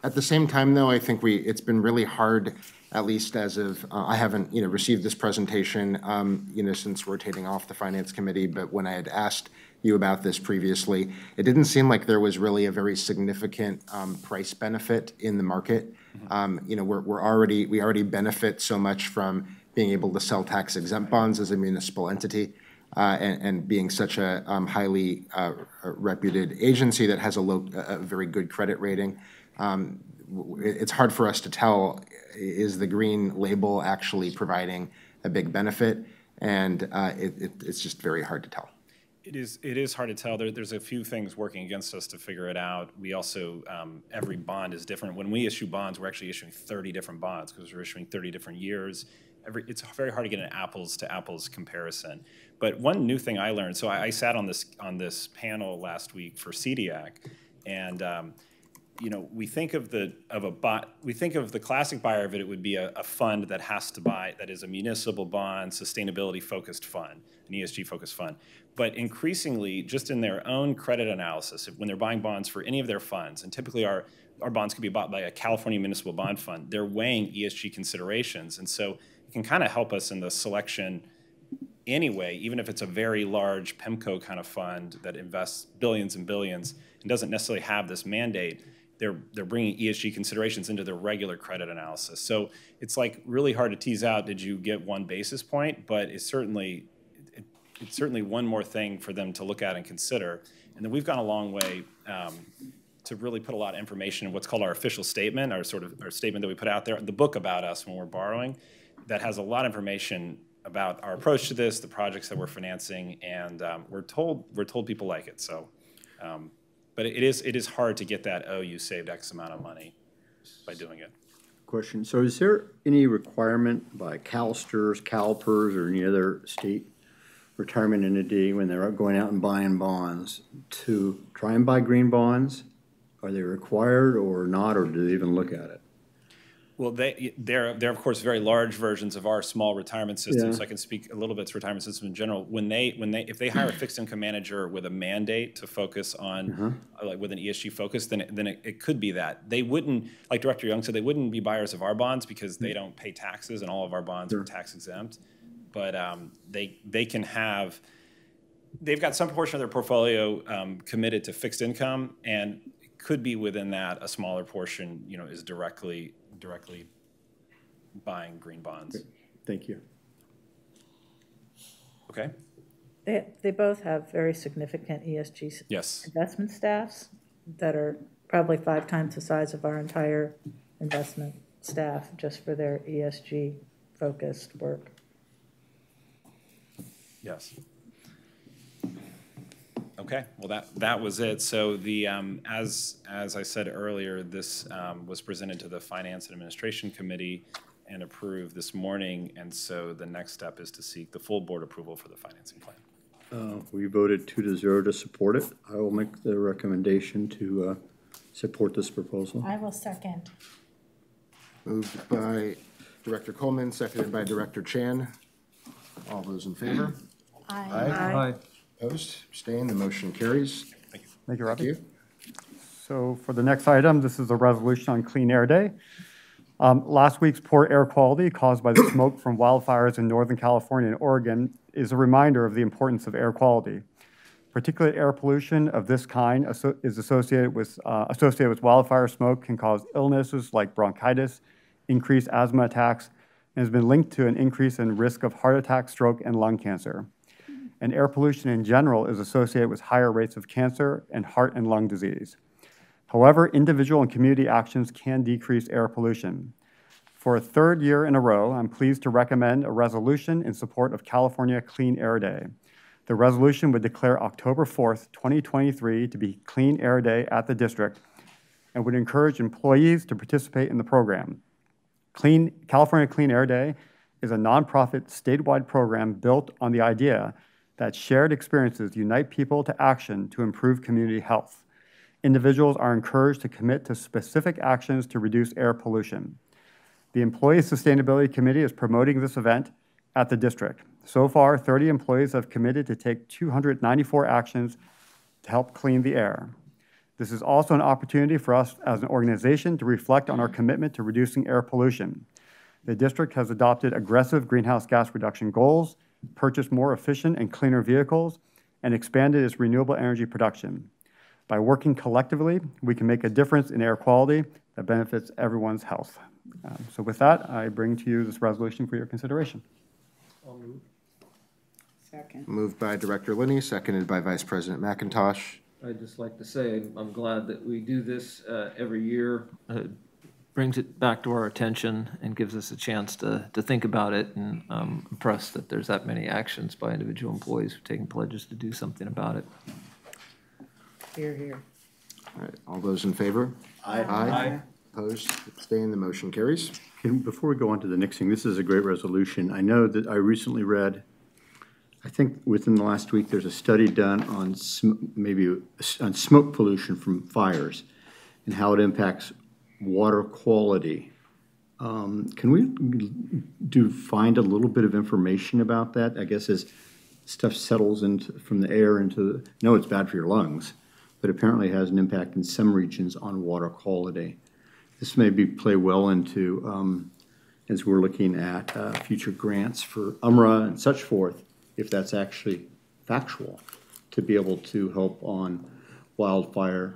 [SPEAKER 1] At the same time, though, I think we, it's been really hard, at least as of, uh, I haven't, you know, received this presentation, um, you know, since rotating off the Finance Committee, but when I had asked you about this previously, it didn't seem like there was really a very significant um, price benefit in the market. Um, You know, we're, we're already, we already benefit so much from being able to sell tax exempt bonds as a municipal entity uh, and, and being such a um, highly uh, reputed agency that has a low, a very good credit rating. Um, It's hard for us to tell, is the green label actually providing a big benefit? And uh, it, it- it's just very hard to tell.
[SPEAKER 16] It is, it is hard to tell. There, there's a few things working against us to figure it out. We also, um, every bond is different. When we issue bonds, we're actually issuing 30 different bonds because we're issuing 30 different years. Every, it's very hard to get an apples to apples comparison. But one new thing I learned, so I, I sat on this, on this panel last week for CDIAC, and, um, you know, we think of the, of a bot, we think of the classic buyer of it, it would be a, a fund that has to buy, that is a municipal bond, sustainability-focused fund, an ESG-focused fund. But increasingly, just in their own credit analysis, if- when they're buying bonds for any of their funds, and typically our, our bonds could be bought by a California municipal bond fund, they're weighing ESG considerations. And so it can kind of help us in the selection anyway, even if it's a very large PIMCO kind of fund that invests billions and billions and doesn't necessarily have this mandate, they're, they're bringing ESG considerations into their regular credit analysis. So it's like really hard to tease out, did you get one basis point? But it's certainly, it, it's certainly one more thing for them to look at and consider. And then we've gone a long way um, to really put a lot of information in what's called our official statement, our sort of, our statement that we put out there, the book about us when we're borrowing, that has a lot of information about our approach to this, the projects that we're financing, and um, we're told, we're told people like it, so. um, But it is, it is hard to get that, oh, you saved X amount of money by doing it.
[SPEAKER 4] Question, so is there any requirement by CalSTRS, CalPERS, or any other state retirement entity when they're going out and buying bonds to try and buy green bonds? Are they required or not, or do they even look at it?
[SPEAKER 16] Well, they, they're, they're of course very large versions of our small retirement system,
[SPEAKER 4] Yeah.
[SPEAKER 16] so I can speak a little bit to retirement system in general. When they, when they, if they hire a fixed income manager with a mandate to focus on, uh, like with an ESG focus, then, it- then it, it could be that. They wouldn't, like Director Young said, they wouldn't be buyers of our bonds because they don't pay taxes and all of our bonds are tax exempt. But um, they, they can have, they've got some portion of their portfolio um, committed to fixed income, and could be within that, a smaller portion, you know, is directly, directly buying green bonds.
[SPEAKER 4] Thank you.
[SPEAKER 16] Okay?
[SPEAKER 7] They, they both have very significant ESG
[SPEAKER 16] Yes.
[SPEAKER 7] investment staffs that are probably five times the size of our entire investment staff just for their ESG-focused work.
[SPEAKER 16] Yes. Okay, well, that, that was it. So the, um, as, as I said earlier, this um, was presented to the Finance and Administration Committee and approved this morning, and so the next step is to seek the full board approval for the financing plan.
[SPEAKER 4] Uh, We voted two to zero to support it. I will make the recommendation to uh, support this proposal.
[SPEAKER 12] I will second.
[SPEAKER 1] Moved by Director Coleman, seconded by Director Chan. All those in favor?
[SPEAKER 12] Aye.
[SPEAKER 1] Aye. Opposed? Abstained? The motion carries.
[SPEAKER 16] Thank you.
[SPEAKER 6] Thank you,
[SPEAKER 1] Thank you.
[SPEAKER 6] So for the next item, this is a resolution on Clean Air Day. Um, Last week's poor air quality caused by the smoke from wildfires in Northern California and Oregon is a reminder of the importance of air quality. Particulate air pollution of this kind is associated with, uh, associated with wildfire smoke can cause illnesses like bronchitis, increased asthma attacks, and has been linked to an increase in risk of heart attack, stroke, and lung cancer. And air pollution in general is associated with higher rates of cancer and heart and lung disease. However, individual and community actions can decrease air pollution. For a third year in a row, I'm pleased to recommend a resolution in support of California Clean Air Day. The resolution would declare October 4th, 2023 to be Clean Air Day at the district and would encourage employees to participate in the program. Clean, California Clean Air Day is a nonprofit statewide program built on the idea that shared experiences unite people to action to improve community health. Individuals are encouraged to commit to specific actions to reduce air pollution. The Employee Sustainability Committee is promoting this event at the district. So far, 30 employees have committed to take 294 actions to help clean the air. This is also an opportunity for us as an organization to reflect on our commitment to reducing air pollution. The district has adopted aggressive greenhouse gas reduction goals, purchased more efficient and cleaner vehicles, and expanded its renewable energy production. By working collectively, we can make a difference in air quality that benefits everyone's health. Um, So with that, I bring to you this resolution for your consideration.
[SPEAKER 10] Second.
[SPEAKER 1] Moved by Director Linney, seconded by Vice President McIntosh.
[SPEAKER 11] I'd just like to say, I'm glad that we do this uh, every year. Uh, Brings it back to our attention and gives us a chance to, to think about it. And um, I'm impressed that there's that many actions by individual employees who've taken pledges to do something about it.
[SPEAKER 2] Here, here.
[SPEAKER 1] All right, all those in favor?
[SPEAKER 4] Aye.
[SPEAKER 1] Aye. Opposed? Abstained? The motion carries.
[SPEAKER 4] Can, before we go on to the next thing, this is a great resolution. I know that I recently read, I think within the last week, there's a study done on sm- maybe on smoke pollution from fires and how it impacts water quality. Um, Can we do, find a little bit of information about that? I guess as stuff settles into, from the air into, the, no, it's bad for your lungs, but apparently has an impact in some regions on water quality. This may be, play well into, um, as we're looking at uh, future grants for UMRA and such forth, if that's actually factual, to be able to help on wildfire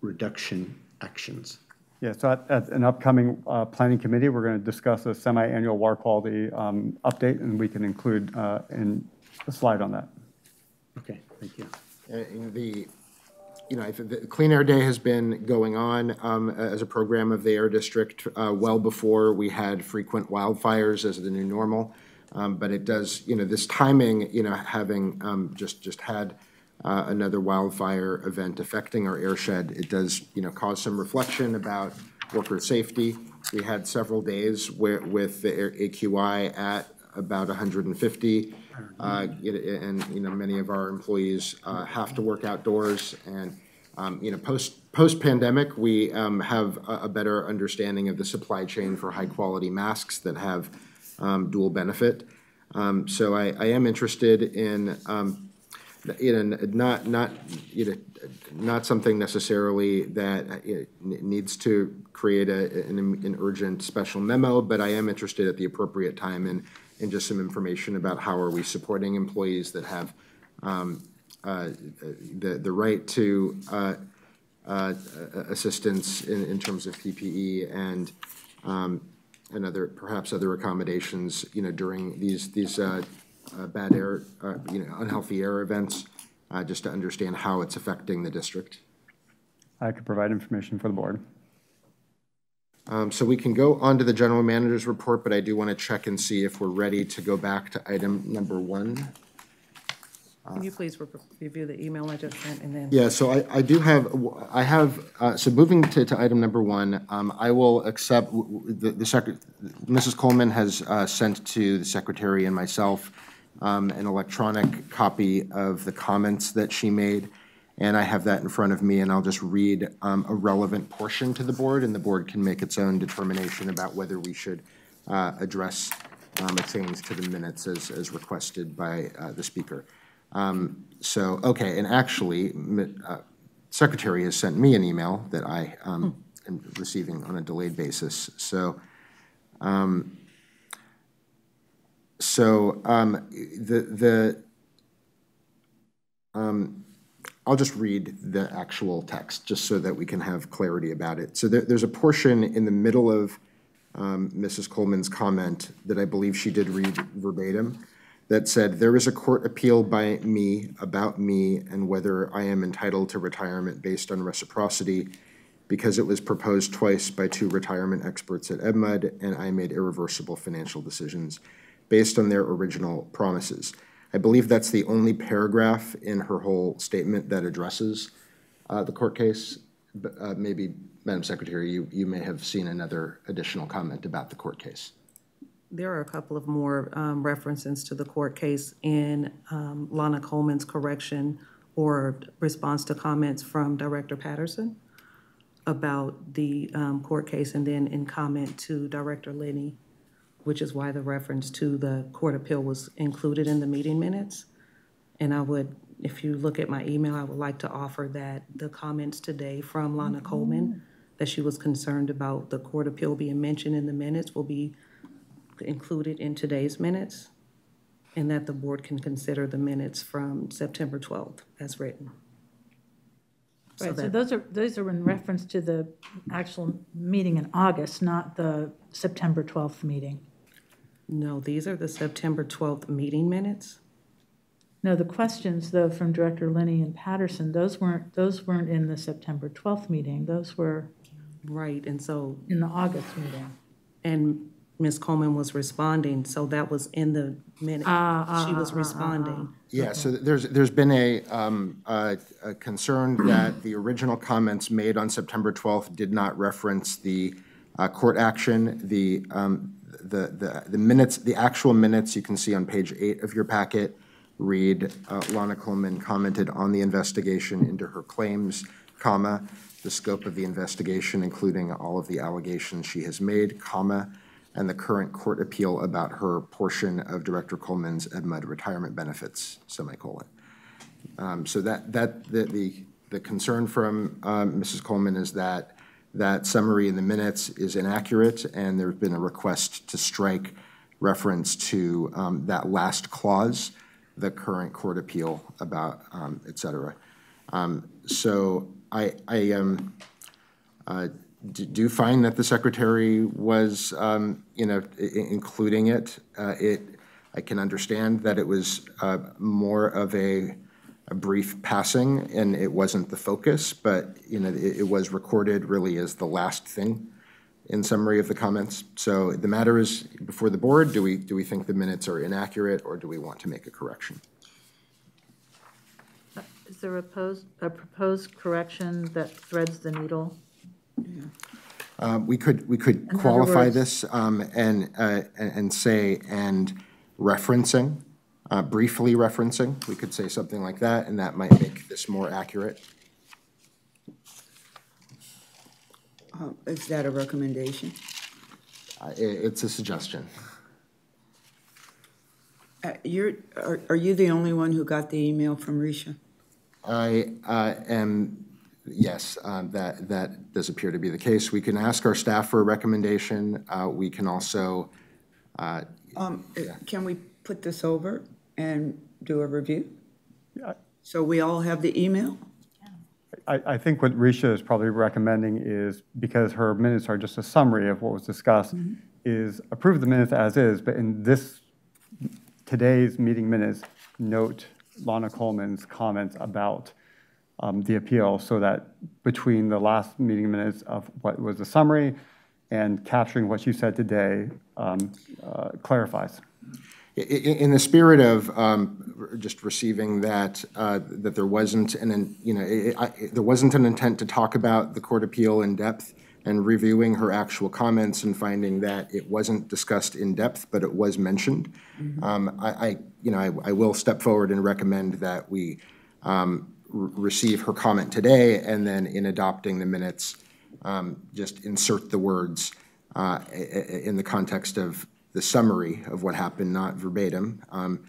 [SPEAKER 4] reduction actions.
[SPEAKER 6] Yeah, so at, at an upcoming uh, planning committee, we're going to discuss a semi-annual water quality um, update, and we can include uh, in a slide on that.
[SPEAKER 4] Okay, thank you.
[SPEAKER 1] Uh, in the, you know, I the Clean Air Day has been going on um, as a program of the Air District uh, well before we had frequent wildfires as the new normal. Um, But it does, you know, this timing, you know, having um, just, just had uh, another wildfire event affecting our airshed, it does, you know, cause some reflection about worker safety. We had several days where, with the AQI at about 150. uh, it- And, you know, many of our employees uh, have to work outdoors. And, um, you know, post, post-pandemic, we um, have a a better understanding of the supply chain for high-quality masks that have um, dual benefit. Um, So I, I am interested in, um, you know, not, not, you know, not something necessarily that uh, it needs to create a, an an urgent special memo, but I am interested at the appropriate time in, in just some information about how are we supporting employees that have um, uh, the, the right to uh, uh, assistance in, in terms of PPE and, um, and other, perhaps other accommodations, you know, during these, these uh, bad air, uh, you know, unhealthy air events, uh, just to understand how it's affecting the district.
[SPEAKER 6] I could provide information for the board.
[SPEAKER 1] Um, So we can go on to the general manager's report, but I do want to check and see if we're ready to go back to item number one.
[SPEAKER 2] Can you please review the email I just sent and then?
[SPEAKER 1] Yeah, so I, I do have, I have, uh, so moving to, to item number one, um, I will accept, w- w- the, the secret, Mrs. Coleman has, uh, sent to the secretary and myself, um, an electronic copy of the comments that she made, and I have that in front of me, and I'll just read, um, a relevant portion to the board, and the board can make its own determination about whether we should, uh, address, um, a change to the minutes as, as requested by, uh, the speaker. Um, So, okay, and actually, uh, Secretary has sent me an email that I um, am receiving on a delayed basis. So, um, so um, the, the, um, I'll just read the actual text, just so that we can have clarity about it. So there, there's a portion in the middle of um, Mrs. Coleman's comment that I believe she did read verbatim, that said, "There is a court appeal by me about me and whether I am entitled to retirement based on reciprocity because it was proposed twice by two retirement experts at EBMUD, and I made irreversible financial decisions based on their original promises." I believe that's the only paragraph in her whole statement that addresses uh, the court case. Uh, Maybe, Madam Secretary, you, you may have seen another additional comment about the court case.
[SPEAKER 2] There are a couple of more um, references to the court case in um, Lana Coleman's correction or response to comments from Director Patterson about the um, court case, and then in comment to Director Linney, which is why the reference to the court appeal was included in the meeting minutes. And I would, if you look at my email, I would like to offer that the comments today from Lana mm-hmm. Coleman, that she was concerned about the court appeal being mentioned in the minutes, will be included in today's minutes, and that the board can consider the minutes from September 12th as written. So
[SPEAKER 7] Right, so
[SPEAKER 2] that-
[SPEAKER 7] those are, those are in reference to the actual meeting in August, not the September 12th meeting.
[SPEAKER 2] No, these are the September 12th meeting minutes.
[SPEAKER 7] No, the questions, though, from Director Linney and Patterson, those weren't, those weren't in the September 12th meeting. Those were
[SPEAKER 2] Right, and so,
[SPEAKER 7] in the August meeting.
[SPEAKER 2] and Ms. Coleman was responding, so that was in the minute.
[SPEAKER 7] Ah,
[SPEAKER 2] She was
[SPEAKER 7] ah,
[SPEAKER 2] responding.
[SPEAKER 1] Yeah, so there's, there's been a, um, a a concern that the original comments made on September 12th did not reference the uh, court action. The, um, the, the minutes, the actual minutes you can see on page eight of your packet read, uh, Lana Coleman commented on the investigation into her claims, comma, the scope of the investigation, including all of the allegations she has made, comma, and the current court appeal about her portion of Director Coleman's EBMUD retirement benefits, semicolon. Um, So that, that, the, the, the concern from um, Mrs. Coleman is that that summary in the minutes is inaccurate, and there's been a request to strike reference to um, that last clause, the current court appeal about, um, et cetera. Um, So I, I um, uh, do find that the secretary was, um, you know, including it. Uh, It, I can understand that it was uh, more of a, a brief passing, and it wasn't the focus, but, you know, it, it was recorded really as the last thing in summary of the comments. So the matter is before the board. Do we, do we think the minutes are inaccurate, or do we want to make a correction?
[SPEAKER 7] Is there a proposed, a proposed correction that threads the needle?
[SPEAKER 1] Uh, We could, we could
[SPEAKER 7] In
[SPEAKER 1] qualify
[SPEAKER 7] words-
[SPEAKER 1] this um, and, uh, and and say, and referencing, uh, briefly referencing. We could say something like that, and that might make this more accurate.
[SPEAKER 10] Uh, Is that a recommendation?
[SPEAKER 1] Uh, i- It's a suggestion.
[SPEAKER 10] Uh, You're, are are you the only one who got the email from Risha?
[SPEAKER 1] I uh, am, yes, uh, that, that does appear to be the case. We can ask our staff for a recommendation. Uh, We can also, uh,
[SPEAKER 10] Um, uh, Can we put this over and do a review? So we all have the email?
[SPEAKER 6] I, I think what Risha is probably recommending is, because her minutes are just a summary of what was discussed, is approve the minutes as is, but in this, today's meeting minutes, note Lana Coleman's comments about um, the appeal, so that between the last meeting minutes of what was the summary and capturing what you said today um, uh, clarifies.
[SPEAKER 1] In the spirit of um, just receiving that, uh, that there wasn't an, you know, I- I- there wasn't an intent to talk about the court appeal in depth, and reviewing her actual comments and finding that it wasn't discussed in depth, but it was mentioned, um, I, I, you know, I I will step forward and recommend that we um, r- receive her comment today, and then in adopting the minutes, um, just insert the words uh, in the context of the summary of what happened, not verbatim, um,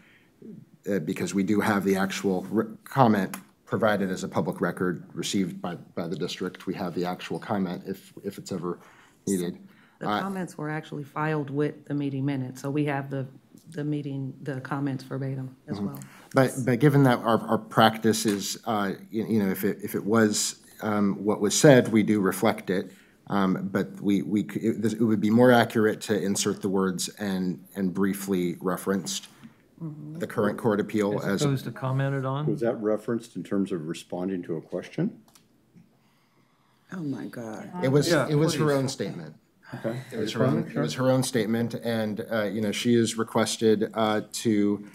[SPEAKER 1] uh, because we do have the actual re- comment provided as a public record received by, by the district. We have the actual comment if, if it's ever needed.
[SPEAKER 2] The
[SPEAKER 1] Uh,
[SPEAKER 2] comments were actually filed with the meeting minutes, so we have the, the meeting, the comments verbatim as well.
[SPEAKER 1] But, but given that our, our practice is, uh, you you know, if it, if it was um, what was said, we do reflect it. Um, But we, we, it this- it would be more accurate to insert the words and, and briefly referenced the current court appeal
[SPEAKER 11] As
[SPEAKER 1] as.
[SPEAKER 11] opposed to commented on?
[SPEAKER 4] Was that referenced in terms of responding to a question?
[SPEAKER 10] Oh, my God.
[SPEAKER 1] It was,
[SPEAKER 11] Yeah,
[SPEAKER 1] it was her own statement.
[SPEAKER 4] Okay.
[SPEAKER 1] It was her own, it was her own statement, and, uh, you know, she is requested uh, to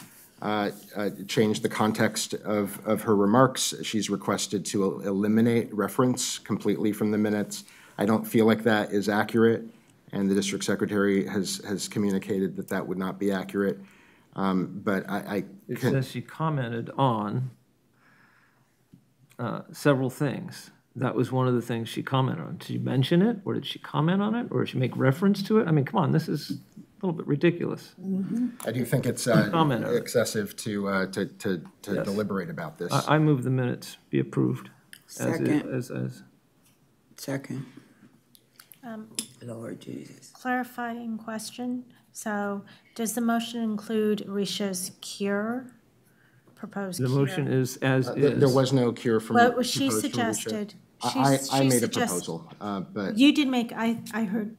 [SPEAKER 1] uh, uh, change the context of, of her remarks. She's requested to eliminate reference completely from the minutes. I don't feel like that is accurate, and the district secretary has, has communicated that that would not be accurate. Um, But I, I.
[SPEAKER 11] It
[SPEAKER 1] can-
[SPEAKER 11] says she commented on uh, several things. That was one of the things she commented on. Did she mention it, or did she comment on it, or did she make reference to it? I mean, come on, this is a little bit ridiculous.
[SPEAKER 1] I do think it's uh,
[SPEAKER 11] Comment on it.
[SPEAKER 1] excessive to, uh, to, to to
[SPEAKER 11] Yes.
[SPEAKER 1] deliberate about this.
[SPEAKER 11] I, I move the minutes be approved as, is-
[SPEAKER 10] Second.
[SPEAKER 11] as, as.
[SPEAKER 10] Second.
[SPEAKER 12] Um,
[SPEAKER 10] Lord Jesus.
[SPEAKER 12] Clarifying question. So does the motion include Risha's cure, proposed
[SPEAKER 11] The
[SPEAKER 12] cure?
[SPEAKER 11] motion is as
[SPEAKER 1] Uh, there-
[SPEAKER 11] is.
[SPEAKER 1] There was no cure from.
[SPEAKER 12] What was she
[SPEAKER 1] proposed from Risha.
[SPEAKER 12] suggested?
[SPEAKER 1] I,
[SPEAKER 12] She's-
[SPEAKER 1] I I
[SPEAKER 12] she
[SPEAKER 1] made a
[SPEAKER 12] suggest-
[SPEAKER 1] proposal, uh, but.
[SPEAKER 12] You did make, I, I heard,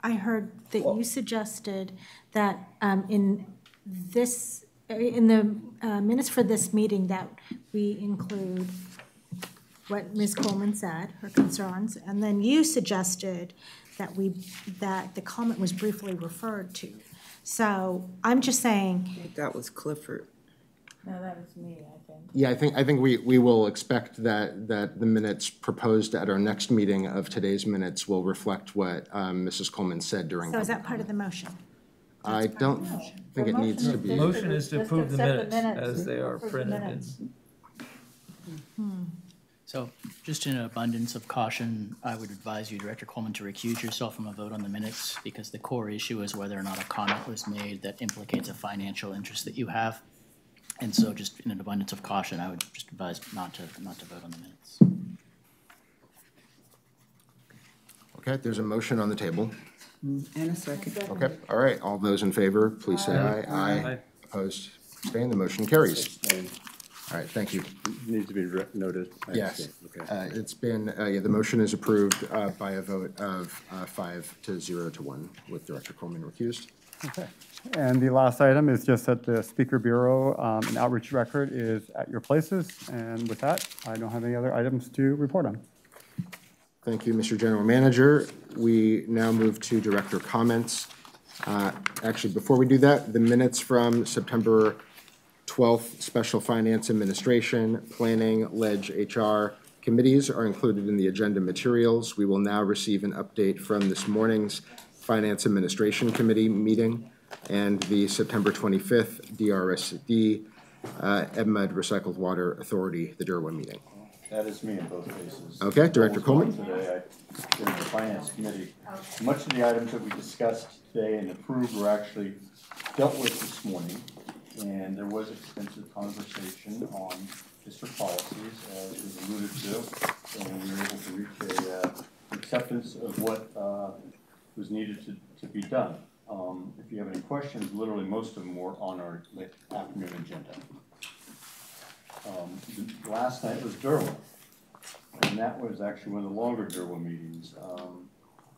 [SPEAKER 12] I heard that you suggested that um, in this, in the uh, minutes for this meeting, that we include what Ms. Coleman said, her concerns, and then you suggested that we, that the comment was briefly referred to. So I'm just saying,
[SPEAKER 10] That was Clifford.
[SPEAKER 12] no, that was me, I think.
[SPEAKER 1] Yeah, I think, I think we, we will expect that, that the minutes proposed at our next meeting of today's minutes will reflect what um, Mrs. Coleman said during.
[SPEAKER 12] So is that part of the motion?
[SPEAKER 1] I don't think it needs to be The
[SPEAKER 11] motion is to
[SPEAKER 12] Just
[SPEAKER 11] approve the
[SPEAKER 12] accept the
[SPEAKER 11] minutes
[SPEAKER 12] minutes.
[SPEAKER 11] as they are
[SPEAKER 12] Approve the
[SPEAKER 11] printed in.
[SPEAKER 12] minutes.
[SPEAKER 17] So, just in an abundance of caution, I would advise you, Director Coleman, to recuse yourself from a vote on the minutes because the core issue is whether or not a comment was made that implicates a financial interest that you have. And so, just in an abundance of caution, I would just advise not to, not to vote on the minutes.
[SPEAKER 1] Okay, there's a motion on the table.
[SPEAKER 10] And a second.
[SPEAKER 1] Okay, all right, all those in favor, please say aye. Aye. Opposed, abstained, the motion carries. All right, thank you.
[SPEAKER 4] Needs to be noted. I
[SPEAKER 1] Yes,
[SPEAKER 4] understand. Okay.
[SPEAKER 1] uh, it's been, uh, yeah, the motion is approved uh, by a vote of uh, five to zero to one with Director Coleman recused.
[SPEAKER 6] Okay. And the last item is just that the Speaker Bureau um, and outreach record is at your places. And with that, I don't have any other items to report on.
[SPEAKER 1] Thank you, Mr. General Manager. We now move to director comments. Uh, Actually, before we do that, the minutes from September 12th Special Finance Administration, Planning, Ledge, HR committees are included in the agenda materials. We will now receive an update from this morning's Finance Administration Committee meeting and the September 25th DSRSD, uh, EBMUD Recycled Water Authority, the DERWA meeting.
[SPEAKER 4] That is me in both cases.
[SPEAKER 1] Okay, Director Coleman.
[SPEAKER 4] Today, I, during the finance committee, much of the items that we discussed today and approved were actually dealt with this morning. And there was extensive conversation on district policies, as was alluded to. And we were able to reach a, uh, acceptance of what, uh, was needed to, to be done. Um, if you have any questions, literally most of them were on our afternoon agenda. Um, Last night was DERWA, and that was actually one of the longer DERWA meetings. Um,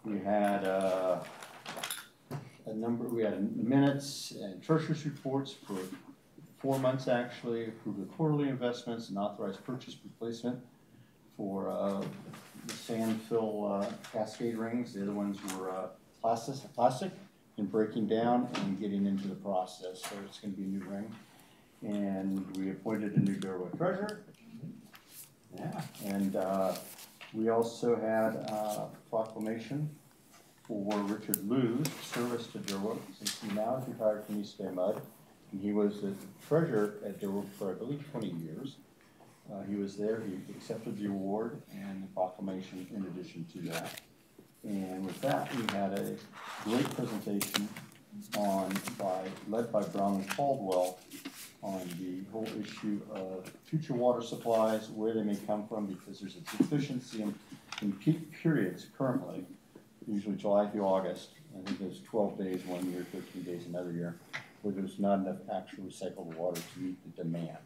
[SPEAKER 4] We had uh, a number, we had minutes and treasurer's reports for four months actually, approved the quarterly investments and authorized purchase replacement for uh, the sand fill uh, cascade rings. The other ones were uh, plastic, plastic and breaking down and getting into the process, so it's gonna be a new ring. And we appointed a new DERWA treasurer. Yeah, and uh, we also had uh, proclamation for Richard Lou's service to DERWA, since he now is retired from East Bay Mud. And he was the treasurer at DERWA for, I believe, twenty years. Uh, He was there, he accepted the award and the proclamation in addition to that. And with that, we had a great presentation on, by, led by Brown and Caldwell, on the whole issue of future water supplies, where they may come from, because there's a deficiency in, in peak periods currently, usually July through August. I think there's twelve days one year, thirteen days another year, where there's not enough actual recycled water to meet the demand.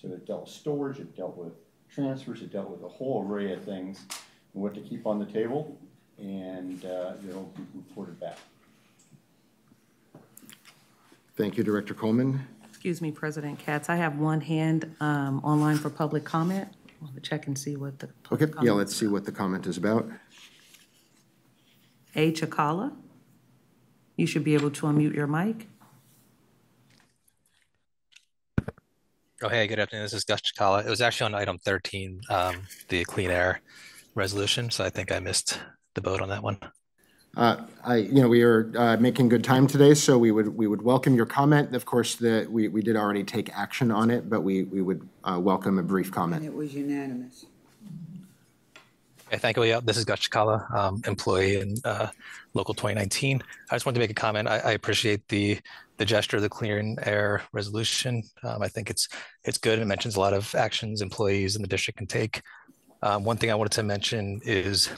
[SPEAKER 4] So it dealt with storage, it dealt with transfers, it dealt with a whole array of things, and what to keep on the table, and, uh, it'll be reported back.
[SPEAKER 1] Thank you, Director Coleman.
[SPEAKER 2] Excuse me, President Katz, I have one hand um, online for public comment. Want to check and see what the.
[SPEAKER 1] Okay, yeah, let's see what the comment is about.
[SPEAKER 2] A. Chakala, you should be able to unmute your mic.
[SPEAKER 18] Oh, hey, good afternoon. This is Gus Chakala. It was actually on item 13, um, the clean air resolution, so I think I missed the vote on that one.
[SPEAKER 1] Uh, I, you know, we are uh, making good time today, so we would, we would welcome your comment. Of course, the, we, we did already take action on it, but we, we would uh, welcome a brief
[SPEAKER 10] And
[SPEAKER 1] comment.
[SPEAKER 10] it was unanimous.
[SPEAKER 18] Okay, thank you. Yeah, This is Gus Chakala, um, employee in uh, Local 2019. I just wanted to make a comment. I, I appreciate the the gesture of the clean air resolution. Um, I think it's it's good. It mentions a lot of actions employees in the district can take. Um, one thing I wanted to mention is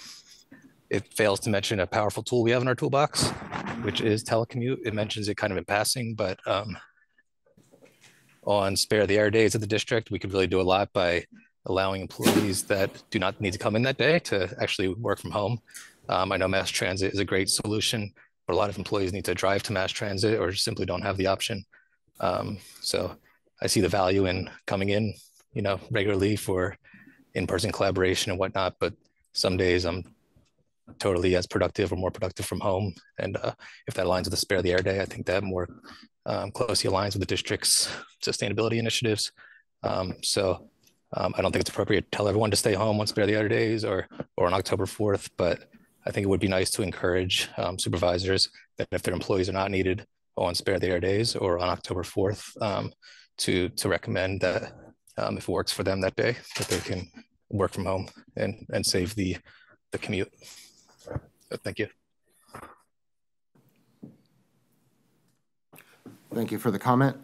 [SPEAKER 18] it fails to mention a powerful tool we have in our toolbox, which is telecommute. It mentions it kind of in passing, but um, on spare the air days of the district, we could really do a lot by allowing employees that do not need to come in that day to actually work from home. Um, I know mass transit is a great solution, but a lot of employees need to drive to mass transit or simply don't have the option. Um, so I see the value in coming in, you know, regularly for in-person collaboration and whatnot. But some days I'm totally as productive or more productive from home. And uh, if that aligns with the spare the air day, I think that more um, closely aligns with the district's sustainability initiatives. Um, so um, I don't think it's appropriate to tell everyone to stay home on spare the air days or or on October 4th, but I think it would be nice to encourage um, supervisors that if their employees are not needed on spare the air days or on October 4th, um, to to recommend that um, if it works for them that day, that they can work from home and and save the the commute. So thank you.
[SPEAKER 1] Thank you for the comment.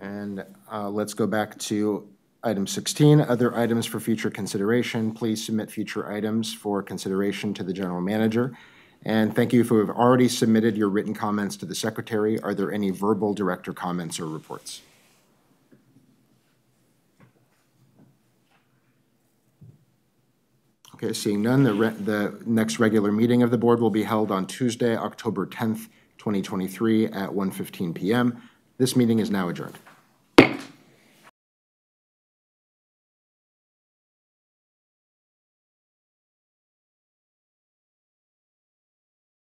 [SPEAKER 1] And uh, let's go back to item 16, other items for future consideration. Please submit future items for consideration to the general manager. And thank you who have already submitted your written comments to the secretary. Are there any verbal director comments or reports? Okay, seeing none, the, the next regular meeting of the board will be held on Tuesday, October 10th, 2023 at 1:15 PM. This meeting is now adjourned.